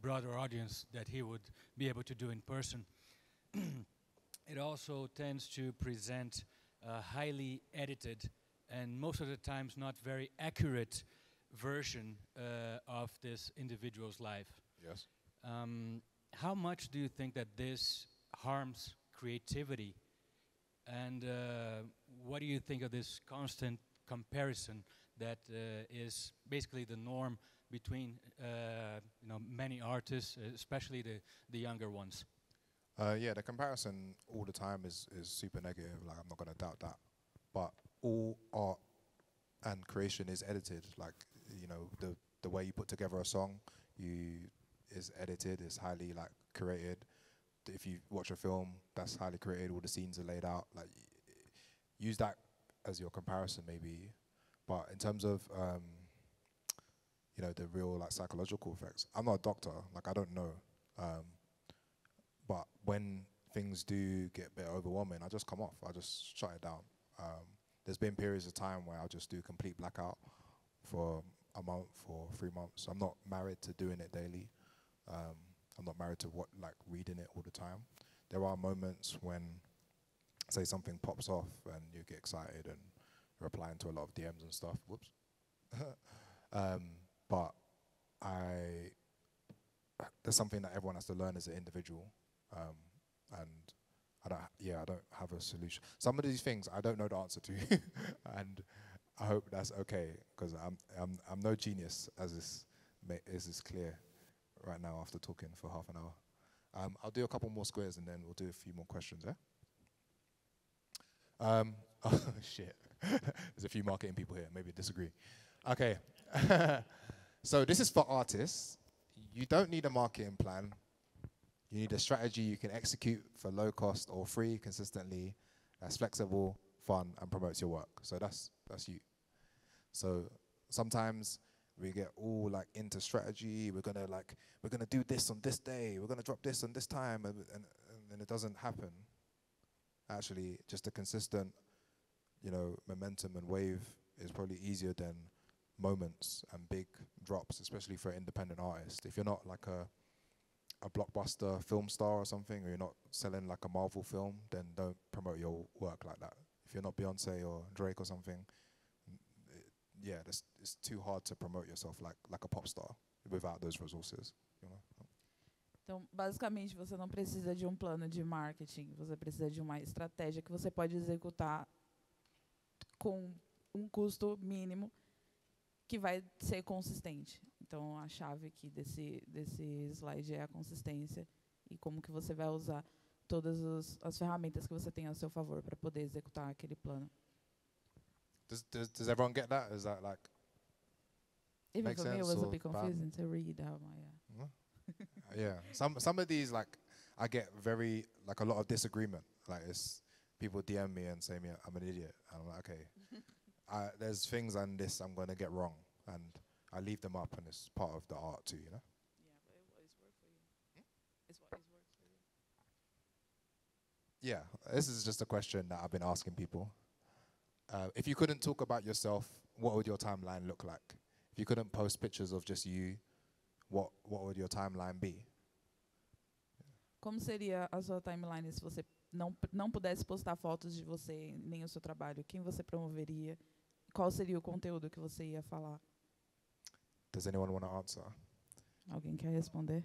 broader audience that he would be able to do in person, it also tends to present a highly edited and most of the times not very accurate version uh, of this individual's life. Yes. Um, how much do you think that this harms creativity? And uh, what do you think of this constant comparison that uh, is basically the norm between uh, you know many artists, uh, especially the the younger ones. Yeah, the comparison all the time is, is super negative. Like I'm not gonna doubt that, but all art and creation is edited. Like you know the the way you put together a song, you is edited. Is highly like created. If you watch a film, that's highly created. All the scenes are laid out. Like use that as your comparison, maybe. But in terms of um, you know the real like psychological effects, I'm not a doctor. Like I don't know. Um, but when things do get a bit overwhelming, I just come off. I just shut it down. Um, there's been periods of time where I'll just do complete blackout for a month or three months. I'm not married to doing it daily. Um, I'm not married to what like reading it all the time. There are moments when, say, something pops off and you get excited and replying to a lot of DMs and stuff. Whoops. um, but I there's something that everyone has to learn as an individual, um, and I don't. Yeah, I don't have a solution. Some of these things I don't know the answer to, and I hope that's okay because I'm I'm I'm no genius as this ma- is clear right now after talking for half an hour. Um, I'll do a couple more squares and then we'll do a few more questions. Yeah. Um, oh shit. There's a few marketing people here. Maybe disagree. Okay. so this is for artists. You don't need a marketing plan. You need a strategy you can execute for low cost or free consistently. That's flexible, fun, and promotes your work. So that's that's you. So sometimes we get all like into strategy. We're gonna like we're gonna do this on this day. We're gonna drop this on this time, and and, and it doesn't happen. Actually, just a consistent, you know, momentum and wave is probably easier than moments and big drops, especially for independent artist. If you're not like a a blockbuster film star or something, or you're not selling like a Marvel film, then don't promote your work like that. If you're not Beyonce or Drake or something, it, yeah, that's, it's too hard to promote yourself like like a pop star without those resources. You know? Então, basicamente, você não precisa de um plano de marketing, você precisa de uma estratégia que você pode executar com um custo mínimo que vai ser consistente. Então, a chave aqui desse, desse slide é a consistência e como que você vai usar todas os, as ferramentas que você tem a seu favor para poder executar aquele plano. Does, does does everyone get that? Is that like Even Makes for me, it was a bit confusing to read how my... Uh, yeah? Some some of these like I get very like a lot of disagreement. Like it's people DM me and say me I'm an idiot. And I'm like, okay, I, there's things on this I'm gonna get wrong, and I leave them up, and it's part of the art too, you know. Yeah, but it always work for you. It's what always works for you. Yeah, this is just a question that I've been asking people. Uh, if you couldn't talk about yourself, what would your timeline look like? If you couldn't post pictures of just you, what what would your timeline be? Como seria a sua timeline se você não, não pudesse postar fotos de você nem o seu trabalho? Quem você promoveria? Qual seria o conteúdo que você ia falar? Does anyone want to answer? Alguém quer responder?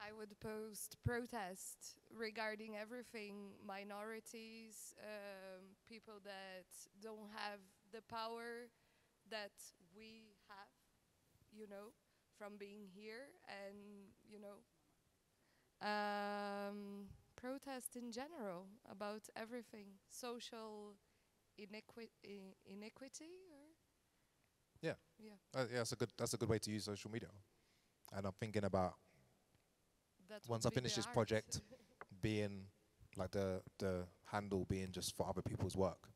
I would post protest regarding everything minorities, um, people that don't have the power that we have, you know, from being here and, you know, um, protest in general about everything, social inequi- inequity or Yeah. Yeah. Uh, yeah, that's a good that's a good way to use social media. And I'm thinking about That once I finish this art. project, being like the the handle being just for other people's work,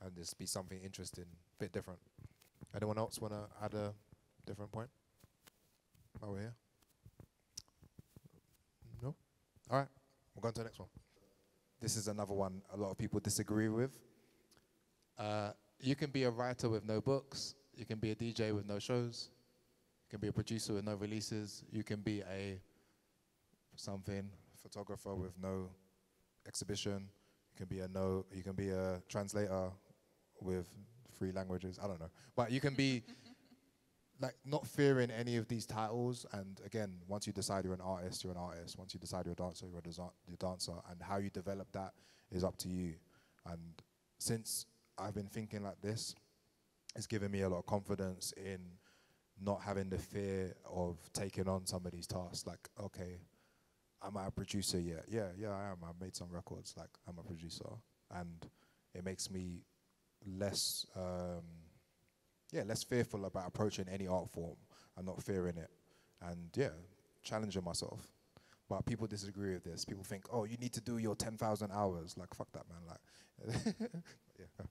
and this be something interesting, bit different. Anyone else want to add a different point? While we're here. No. All right, we're going to the next one. This is another one a lot of people disagree with. Uh, you can be a writer with no books. You can be a DJ with no shows. You can be a producer with no releases. You can be a something photographer with no exhibition. You can be a no. You can be a translator with three languages. I don't know, but you can be like not fearing any of these titles. And again, once you decide you're an artist, you're an artist. Once you decide you're a dancer, you're a desi- you're dancer. And how you develop that is up to you. And since I've been thinking like this, it's given me a lot of confidence in not having the fear of taking on some of these tasks. Like, okay, am I a producer yet? Yeah, yeah, I am. I've made some records. Like, I'm a producer, and it makes me less, um, yeah, less fearful about approaching any art form and not fearing it, and yeah, challenging myself. But people disagree with this. People think, oh, you need to do your 10,000 hours. Like, fuck that, man. Like, yeah.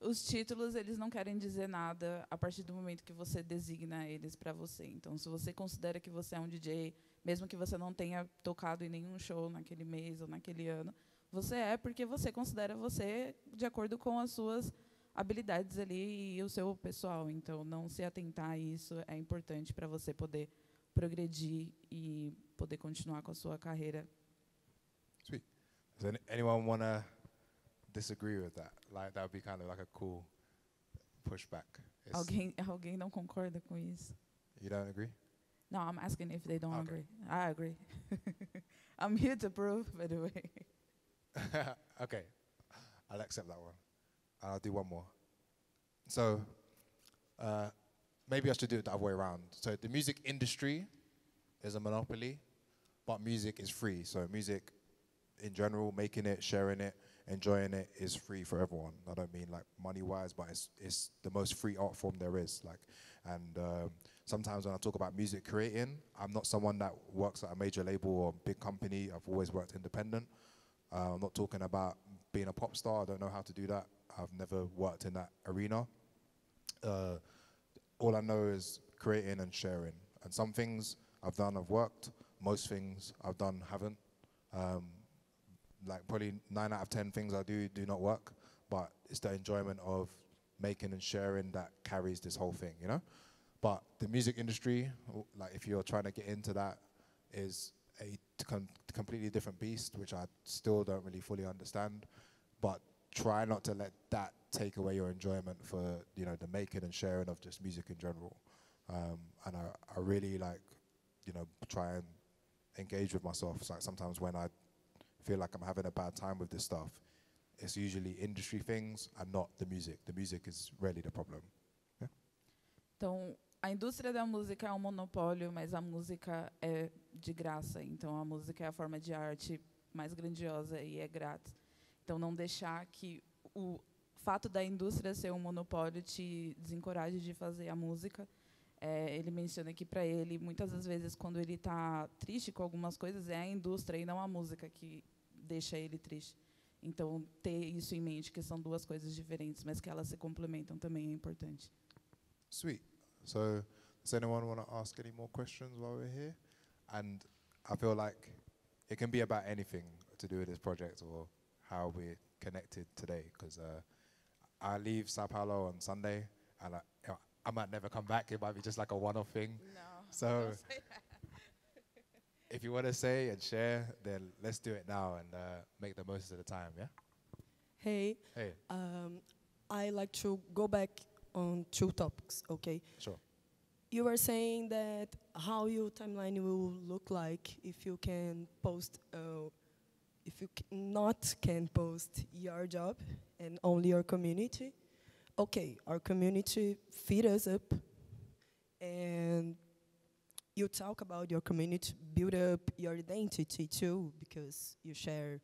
Os títulos, eles não querem dizer nada a partir do momento que você designa eles para você. Então, se você considera que você é um DJ, mesmo que você não tenha tocado em nenhum show naquele mês ou naquele ano, você é porque você considera você de acordo com as suas habilidades ali e o seu pessoal. Então, não se atentar a isso é importante para você poder progredir e poder continuar com a sua carreira. Sweet. Does any, anyone want to disagree with that? Like, that would be kind of like a cool pushback. It's- Alguém, alguém não concorda com isso? You don't agree? No, I'm asking if they don't Okay. agree. I agree. I'm here to prove, by the way. okay, I'll accept that one. I'll do one more. So, uh, maybe I should do it the other way around. So, the music industry is a monopoly, but music is free. So, music in general, making it, sharing it, enjoying it is free for everyone. I don't mean like money wise, but it's, it's the most free art form there is. Like, and um, sometimes when I talk about music creating, I'm not someone that works at a major label or big company. I've always worked independent. Uh, I'm not talking about being a pop star. I don't know how to do that. I've never worked in that arena. Uh, all I know is creating and sharing. And some things I've done, I've worked. Most things I've done, haven't. Um, like probably nine out of ten things I do do not work, but it's the enjoyment of making and sharing that carries this whole thing, you know. But the music industry, like if you're trying to get into that, is a com- completely different beast, which I still don't really fully understand. But try not to let that take away your enjoyment for you know the making and sharing of just music in general. Um, and I, I really like, you know, try and engage with myself. It's like sometimes when I feel like I'm having a bad time with this stuff, it's usually industry things and not the music. The music is really the problem. Então, a indústria da música é um monopólio, mas a música é de graça. Então, a música é a forma de arte mais grandiosa e é grátis. Então, não deixar que o fato da indústria ser um monopólio te desencoraje de fazer a música. É, ele menciona que para ele, muitas das vezes, quando ele está triste com algumas coisas, é a indústria e não a música que deixa ele triste. Então, ter isso em mente, que são duas coisas diferentes, mas que elas se complementam também é importante. Sweet. So, does anyone want to ask any more questions while we're here? And I feel like it can be about anything to do with this project or how we're connected today. Because uh, I leave Sao Paulo on Sunday, and I, you know, I might never come back. It might be just like a one-off thing. No. So- don't say that. If you want to say and share, then let's do it now and uh, make the most of the time. Yeah. Hey, Hey. um, I like to go back on two topics, okay? Sure. You were saying that how your timeline will look like if you can post, uh, if you not can post your job and only your community. Okay, our community feed us up, and you talk about your community, build up your identity too, because you share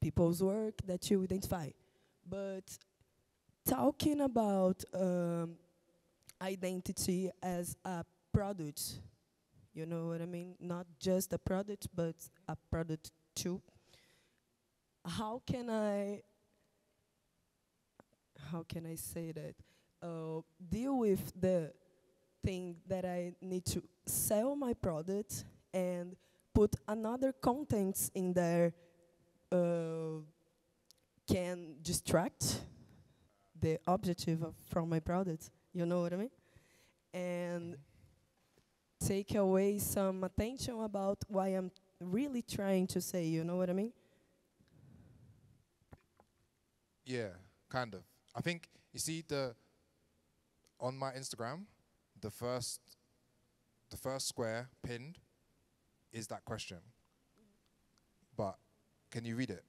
people's work that you identify. But talking about um, identity as a product, you know what I mean? Not just a product, but a product too. How can I? How can I say that? Uh, deal with the thing that I need to sell my product and put another contents in there uh, can distract the objective from my product. You know what I mean? And take away some attention about what I'm really trying to say. You know what I mean? Yeah, kind of. I think you see the on my Instagram, the first the first square pinned is that question. But can you read it?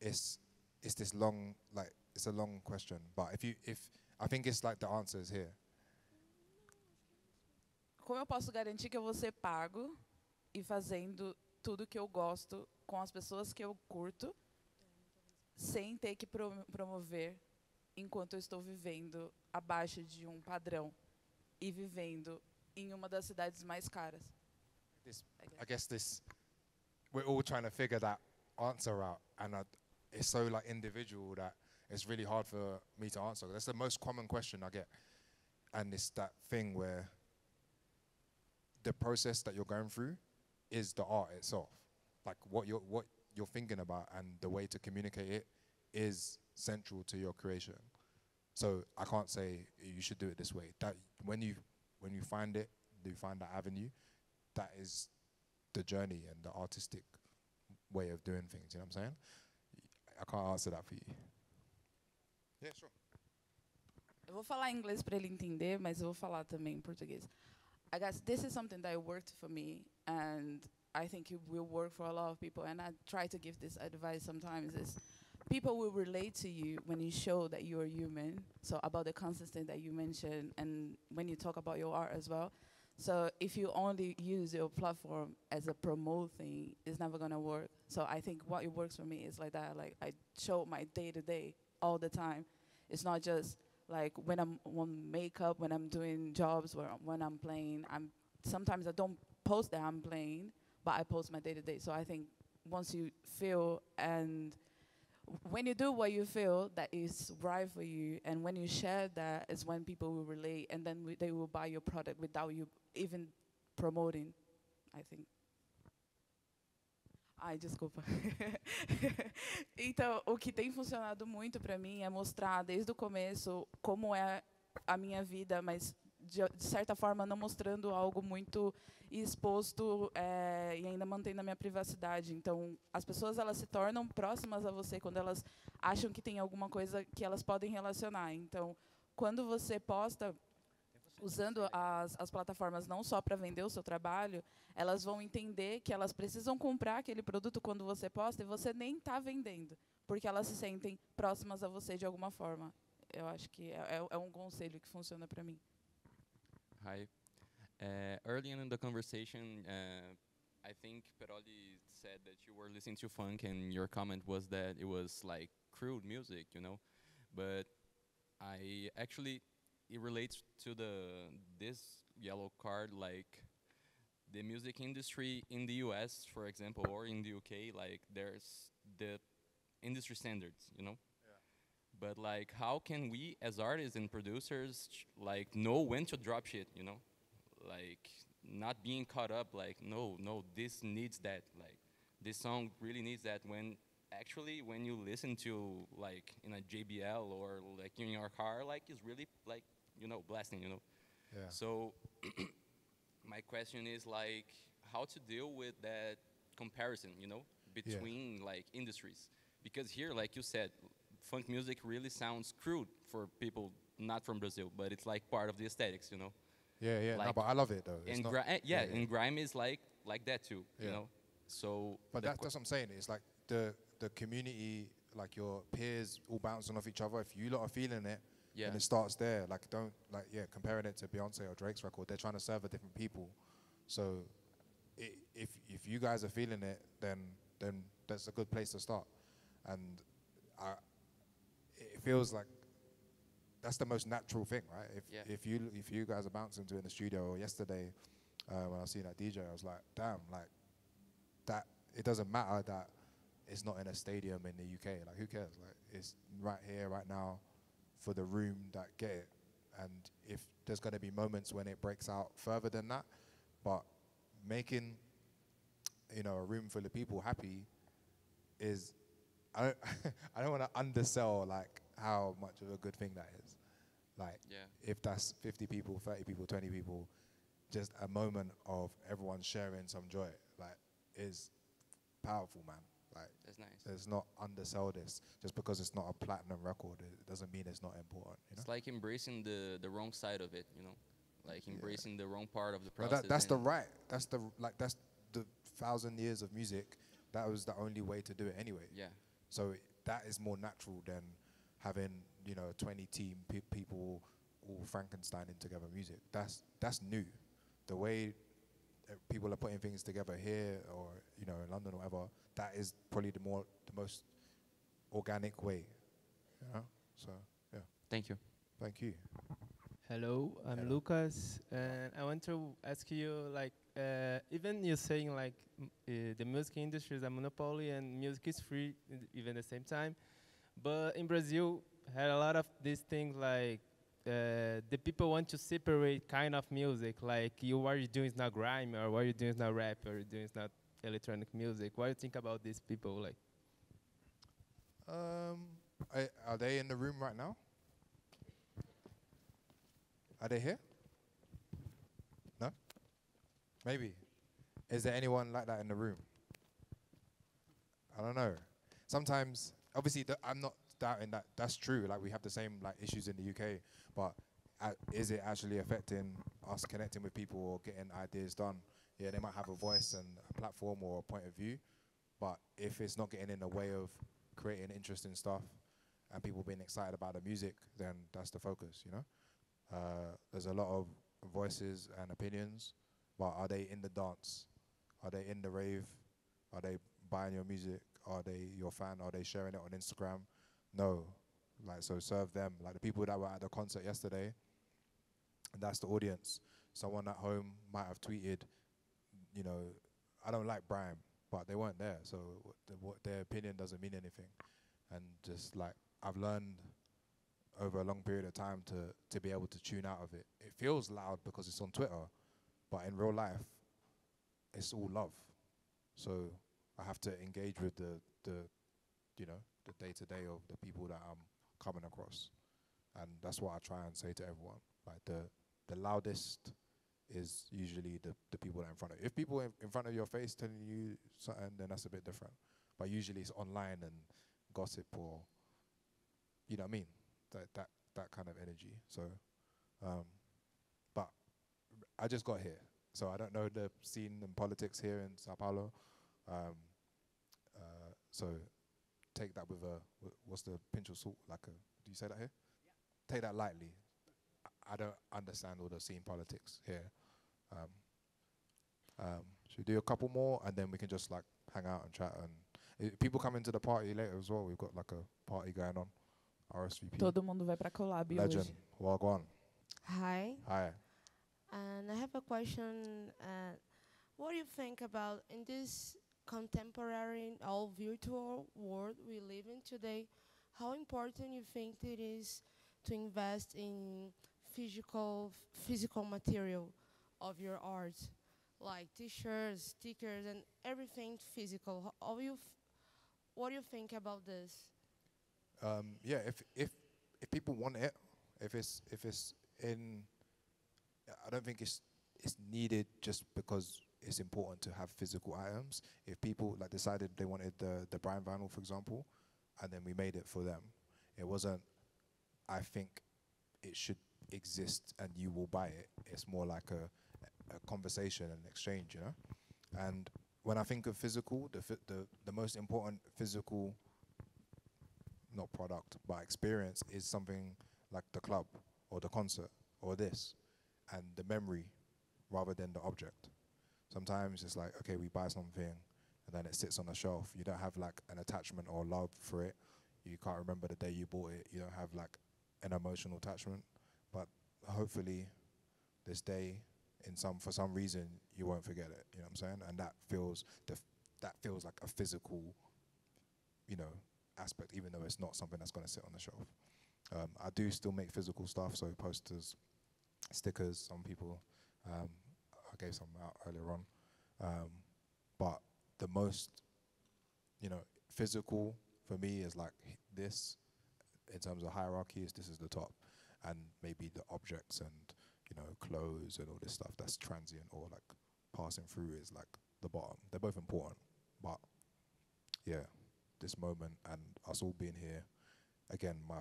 It's it's this long like it's a long question. But if you if I think it's like the answer is here. Como eu posso garantir que eu vou ser pago e fazendo tudo que eu gosto com as pessoas que eu curto, sem ter que pro promover enquanto eu estou vivendo abaixo de um padrão e vivendo em uma das cidades mais caras? This, I guess this, we're all trying to figure that answer out, and I, it's so like individual that it's really hard for me to answer. That's the most common question I get, and it's that thing where the process that you're going through is the art itself. Like what you're what you're thinking about and the way to communicate it is central to your creation. So I can't say you should do it this way. That when you when you find it, you find that avenue, that is the journey and the artistic way of doing things. You know what I'm saying? I can't answer that for you. Yeah, sure. Eu vou falar em inglês para ele entender, mas eu vou falar também em português. I guess this is something that worked for me, and I think it will work for a lot of people. And I try to give this advice sometimes: is people will relate to you when you show that you are human. So about the consistency that you mentioned, and when you talk about your art as well. So if you only use your platform as a promote thing, it's never gonna work. So I think what it works for me is like that. Like I show my day to day all the time. It's not just like when I'm on makeup, when I'm doing jobs, when I'm playing. I'm sometimes I don't post that I'm playing, but I post my day to day. So I think once you feel and when you do what you feel that is right for you, and when you share that, is when people will relate, and then we, they will buy your product without you even promoting. I think. Ai, desculpa. então, o que tem funcionado muito para mim é mostrar desde o começo como é a minha vida, mas de, de certa forma não mostrando algo muito exposto é, e ainda mantendo a minha privacidade. Então, as pessoas elas se tornam próximas a você quando elas acham que tem alguma coisa que elas podem relacionar. Então, quando você posta usando as, as plataformas não só para vender o seu trabalho, elas vão entender que elas precisam comprar aquele produto quando você posta e você nem está vendendo, porque elas se sentem próximas a você de alguma forma. Eu acho que é, é, é um conselho que funciona para mim. Hi. Uh, early in the conversation, uh, I think Peroli said that you were listening to funk, and your comment was that it was like crude music, you know. But I actually it relates to the this yellow card like the music industry in the US, for example, or in the UK. Like there's the industry standards, you know. But like, how can we as artists and producers like know when to drop shit? You know, like not being caught up. Like, no, no, this needs that. Like, this song really needs that. When actually, when you listen to like in a JBL or like in your car, like it's really like you know blasting. You know. Yeah. So my question is like how to deal with that comparison, you know, between like industries. Because here, like you said, funk music really sounds crude for people not from Brazil, but it's like part of the aesthetics, you know. Yeah, yeah. no, but I love it though. It's And yeah, yeah. and grime is like like that too, you know. So But that, that's what I'm saying. It's like the the community, like your peers, all bouncing off each other. If you lot are feeling it, Yeah. and it starts there. Like don't like yeah, comparing it to Beyonce or Drake's record. They're trying to serve a different people. So i if if you guys are feeling it, then then that's a good place to start. And I, it feels like that's the most natural thing, right? If Yeah. if you if you guys are bouncing to it in the studio or yesterday uh, when I was seeing that DJ, I was like, damn, like that. It doesn't matter that it's not in a stadium in the UK. Like who cares? Like it's right here, right now, for the room that get it. And if there's going to be moments when it breaks out further than that, but making you know a room full of people happy is I don't I don't want to undersell like how much of a good thing that is. Like Yeah. if that's 50 people, 30 people, 20 people, just a moment of everyone sharing some joy, like is powerful, man. Like That's nice. Let's not undersell this just because it's not a platinum record. It doesn't mean it's not important. You know? it's like embracing the the wrong side of it, you know, like embracing the wrong part of the But process. that, that's the right. That's the like that's the thousand years of music. That was the only way to do it anyway. Yeah. So that is more natural than having you know, 20 team pe- people all Frankensteining together music. That's that's new. The way uh, people are putting things together here or you know in London or whatever, that is probably the more the most organic way. You know? So yeah. Thank you. Thank you. Hello, I'm Hello. Lucas, and I want to ask you, like, uh, even you're saying like m- uh, the music industry is a monopoly and music is free, in even at the same time, but in Brazil had a lot of these things like uh, the people want to separate kind of music, like you what you're doing is not grime, or what you're doing is not rap, or you're doing is not electronic music. What do you think about these people, like? Um, I, are they in the room right now? Are they here? No? Maybe. Is there anyone like that in the room? I don't know. Sometimes, obviously, th- I'm not doubting that that's true. Like we have the same like issues in the UK, but uh, is it actually affecting us connecting with people or getting ideas done? Yeah, they might have a voice and a platform or a point of view, but if it's not getting in the way of creating interesting stuff and people being excited about the music, then that's the focus, you know? Uh, there's a lot of voices and opinions, but are they in the dance? Are they in the rave? Are they buying your music? Are they your fan? Are they sharing it on Instagram? No. Like, so serve them. Like the people that were at the concert yesterday, that's the audience. Someone at home might have tweeted, you know, I don't like Brime, but they weren't there. So the, their opinion doesn't mean anything. And just like, I've learned over a long period of time to, to be able to tune out of it. It feels loud because it's on Twitter, but in real life, it's all love. So I have to engage with the, the you know, the day to day of the people that I'm coming across. And that's what I try and say to everyone. Like the the loudest is usually the, the people that are in front of you. If people in, in front of your face telling you something, then that's a bit different. But usually it's online and gossip or you know what I mean? That that that kind of energy. So um but I just got here. So I don't know the scene and politics here in Sao Paulo. Um so take that with a wh- what's the pinch of salt like a do you say that here? Take that lightly. I- I don't understand all the scene politics here. Um, um, should we do a couple more and then we can just like hang out and chat and i- people come into the party later as well. We've got like a party going on. RSVP. Todo mundo vai pra collab Legend. hoje. Wagwan. Hi. Hi. And I have a question. Uh, what do you think about in this contemporary, all virtual world we live in today? How important you think it is to invest in physical physical material of your art, like T-shirts, stickers, and everything physical? How, you what do you think about this? Um, yeah, if if if people want it, if it's if it's in, I don't think it's it's needed just because it's important to have physical items. If people like decided they wanted the the Brime vinyl, for example, and then we made it for them, it wasn't. I think it should exist and you will buy it. It's more like a a conversation and exchange, you know. And when I think of physical, the fi- the the most important physical not product, but experience is something like the club or the concert or this and the memory rather than the object. Sometimes it's like, okay, we buy something and then it sits on the shelf. You don't have like an attachment or love for it. You can't remember the day you bought it. You don't have like an emotional attachment. But hopefully this day in some for some reason you won't forget it. You know what I'm saying? And that feels that feels like a physical, you know, aspect, even though it's not something that's going to sit on the shelf. Um, I do still make physical stuff, so posters, stickers. Some people, um, I gave some out earlier on, um, but the most, you know, physical for me is like this. In terms of hierarchy, is this is the top, and maybe the objects and you know clothes and all this stuff that's transient or like passing through is like the bottom. They're both important, but yeah, this moment and us all being here, again, my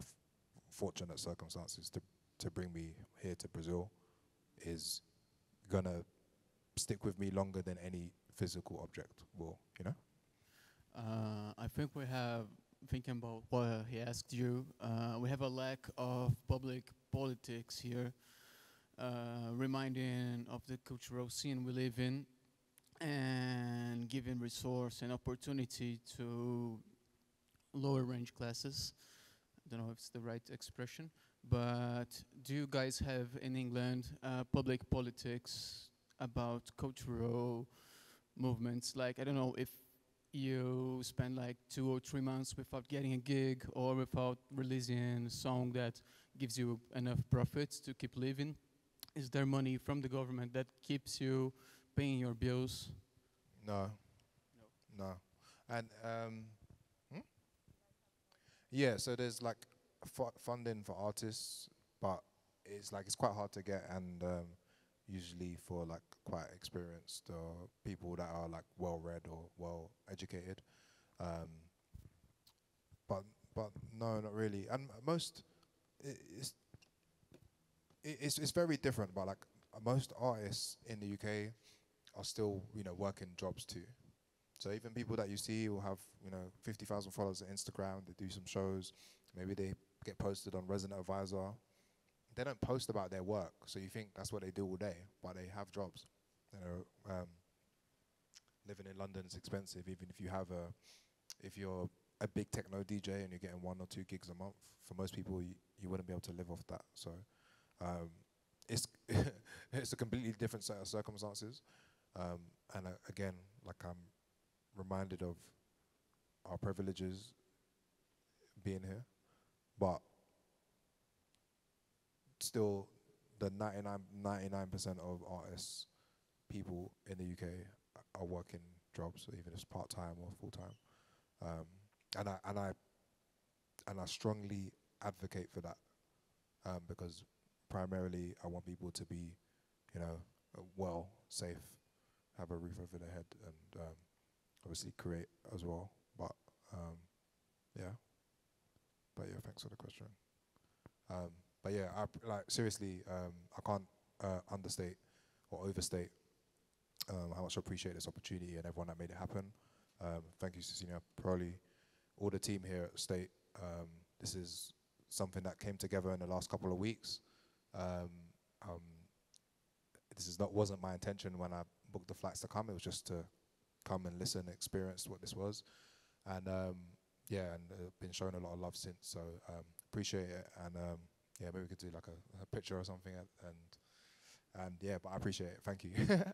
fortunate circumstances to to bring me here to Brazil is gonna stick with me longer than any physical object will. You know. Uh, I think we have thinking about what he asked you. Uh, we have a lack of public politics here, uh, reminding of the cultural scene we live in, and giving resource and opportunity to lower range classes. I don't know if it's the right expression, but do you guys have in England uh, public politics about cultural movements? Like, I don't know if you spend like two or three months without getting a gig or without releasing a song that gives you enough profits to keep living. Is there money from the government that keeps you paying your bills? No. No. And um, hmm? yeah, so there's like fu- funding for artists, but it's like it's quite hard to get, and um, usually for like quite experienced or people that are like well read or well educated. Um, but but no, not really. And most it's it's it's very different. But like uh, most artists in the UK are still you know working jobs too. So even people that you see will have you know fifty thousand followers on Instagram. They do some shows. Maybe they get posted on Resident Advisor. They don't post about their work, so you think that's what they do all day, but they have jobs. You know, um, living in London is expensive. Even if you have a, if you're a big techno DJ and you're getting one or two gigs a month, for most people you, you wouldn't be able to live off that. So, um, it's it's a completely different set of circumstances. Um, and uh, again, like I'm reminded of our privileges being here, but still, the 99 percent of artists, people in the UK, are working jobs, even if it's part time or full time. Um, and I and I and I strongly advocate for that um, because primarily I want people to be, you know, uh, well, safe, have a roof over their head, and um, obviously create as well. But um, yeah, but yeah, thanks for the question. But yeah, I like seriously, um, I can't uh, understate or overstate um, how much I appreciate this opportunity and everyone that made it happen. Um, thank you, Cezinha, Peroli, all the team here at State. Um, this is something that came together in the last couple of weeks. Um, um, this is not wasn't my intention when I booked the flights to come. It was just to come and listen, experience what this was, and yeah, and uh, been shown a lot of love since. So appreciate it, and yeah, maybe we could do like a, a picture or something, and and, and yeah, but I appreciate it. Thank you.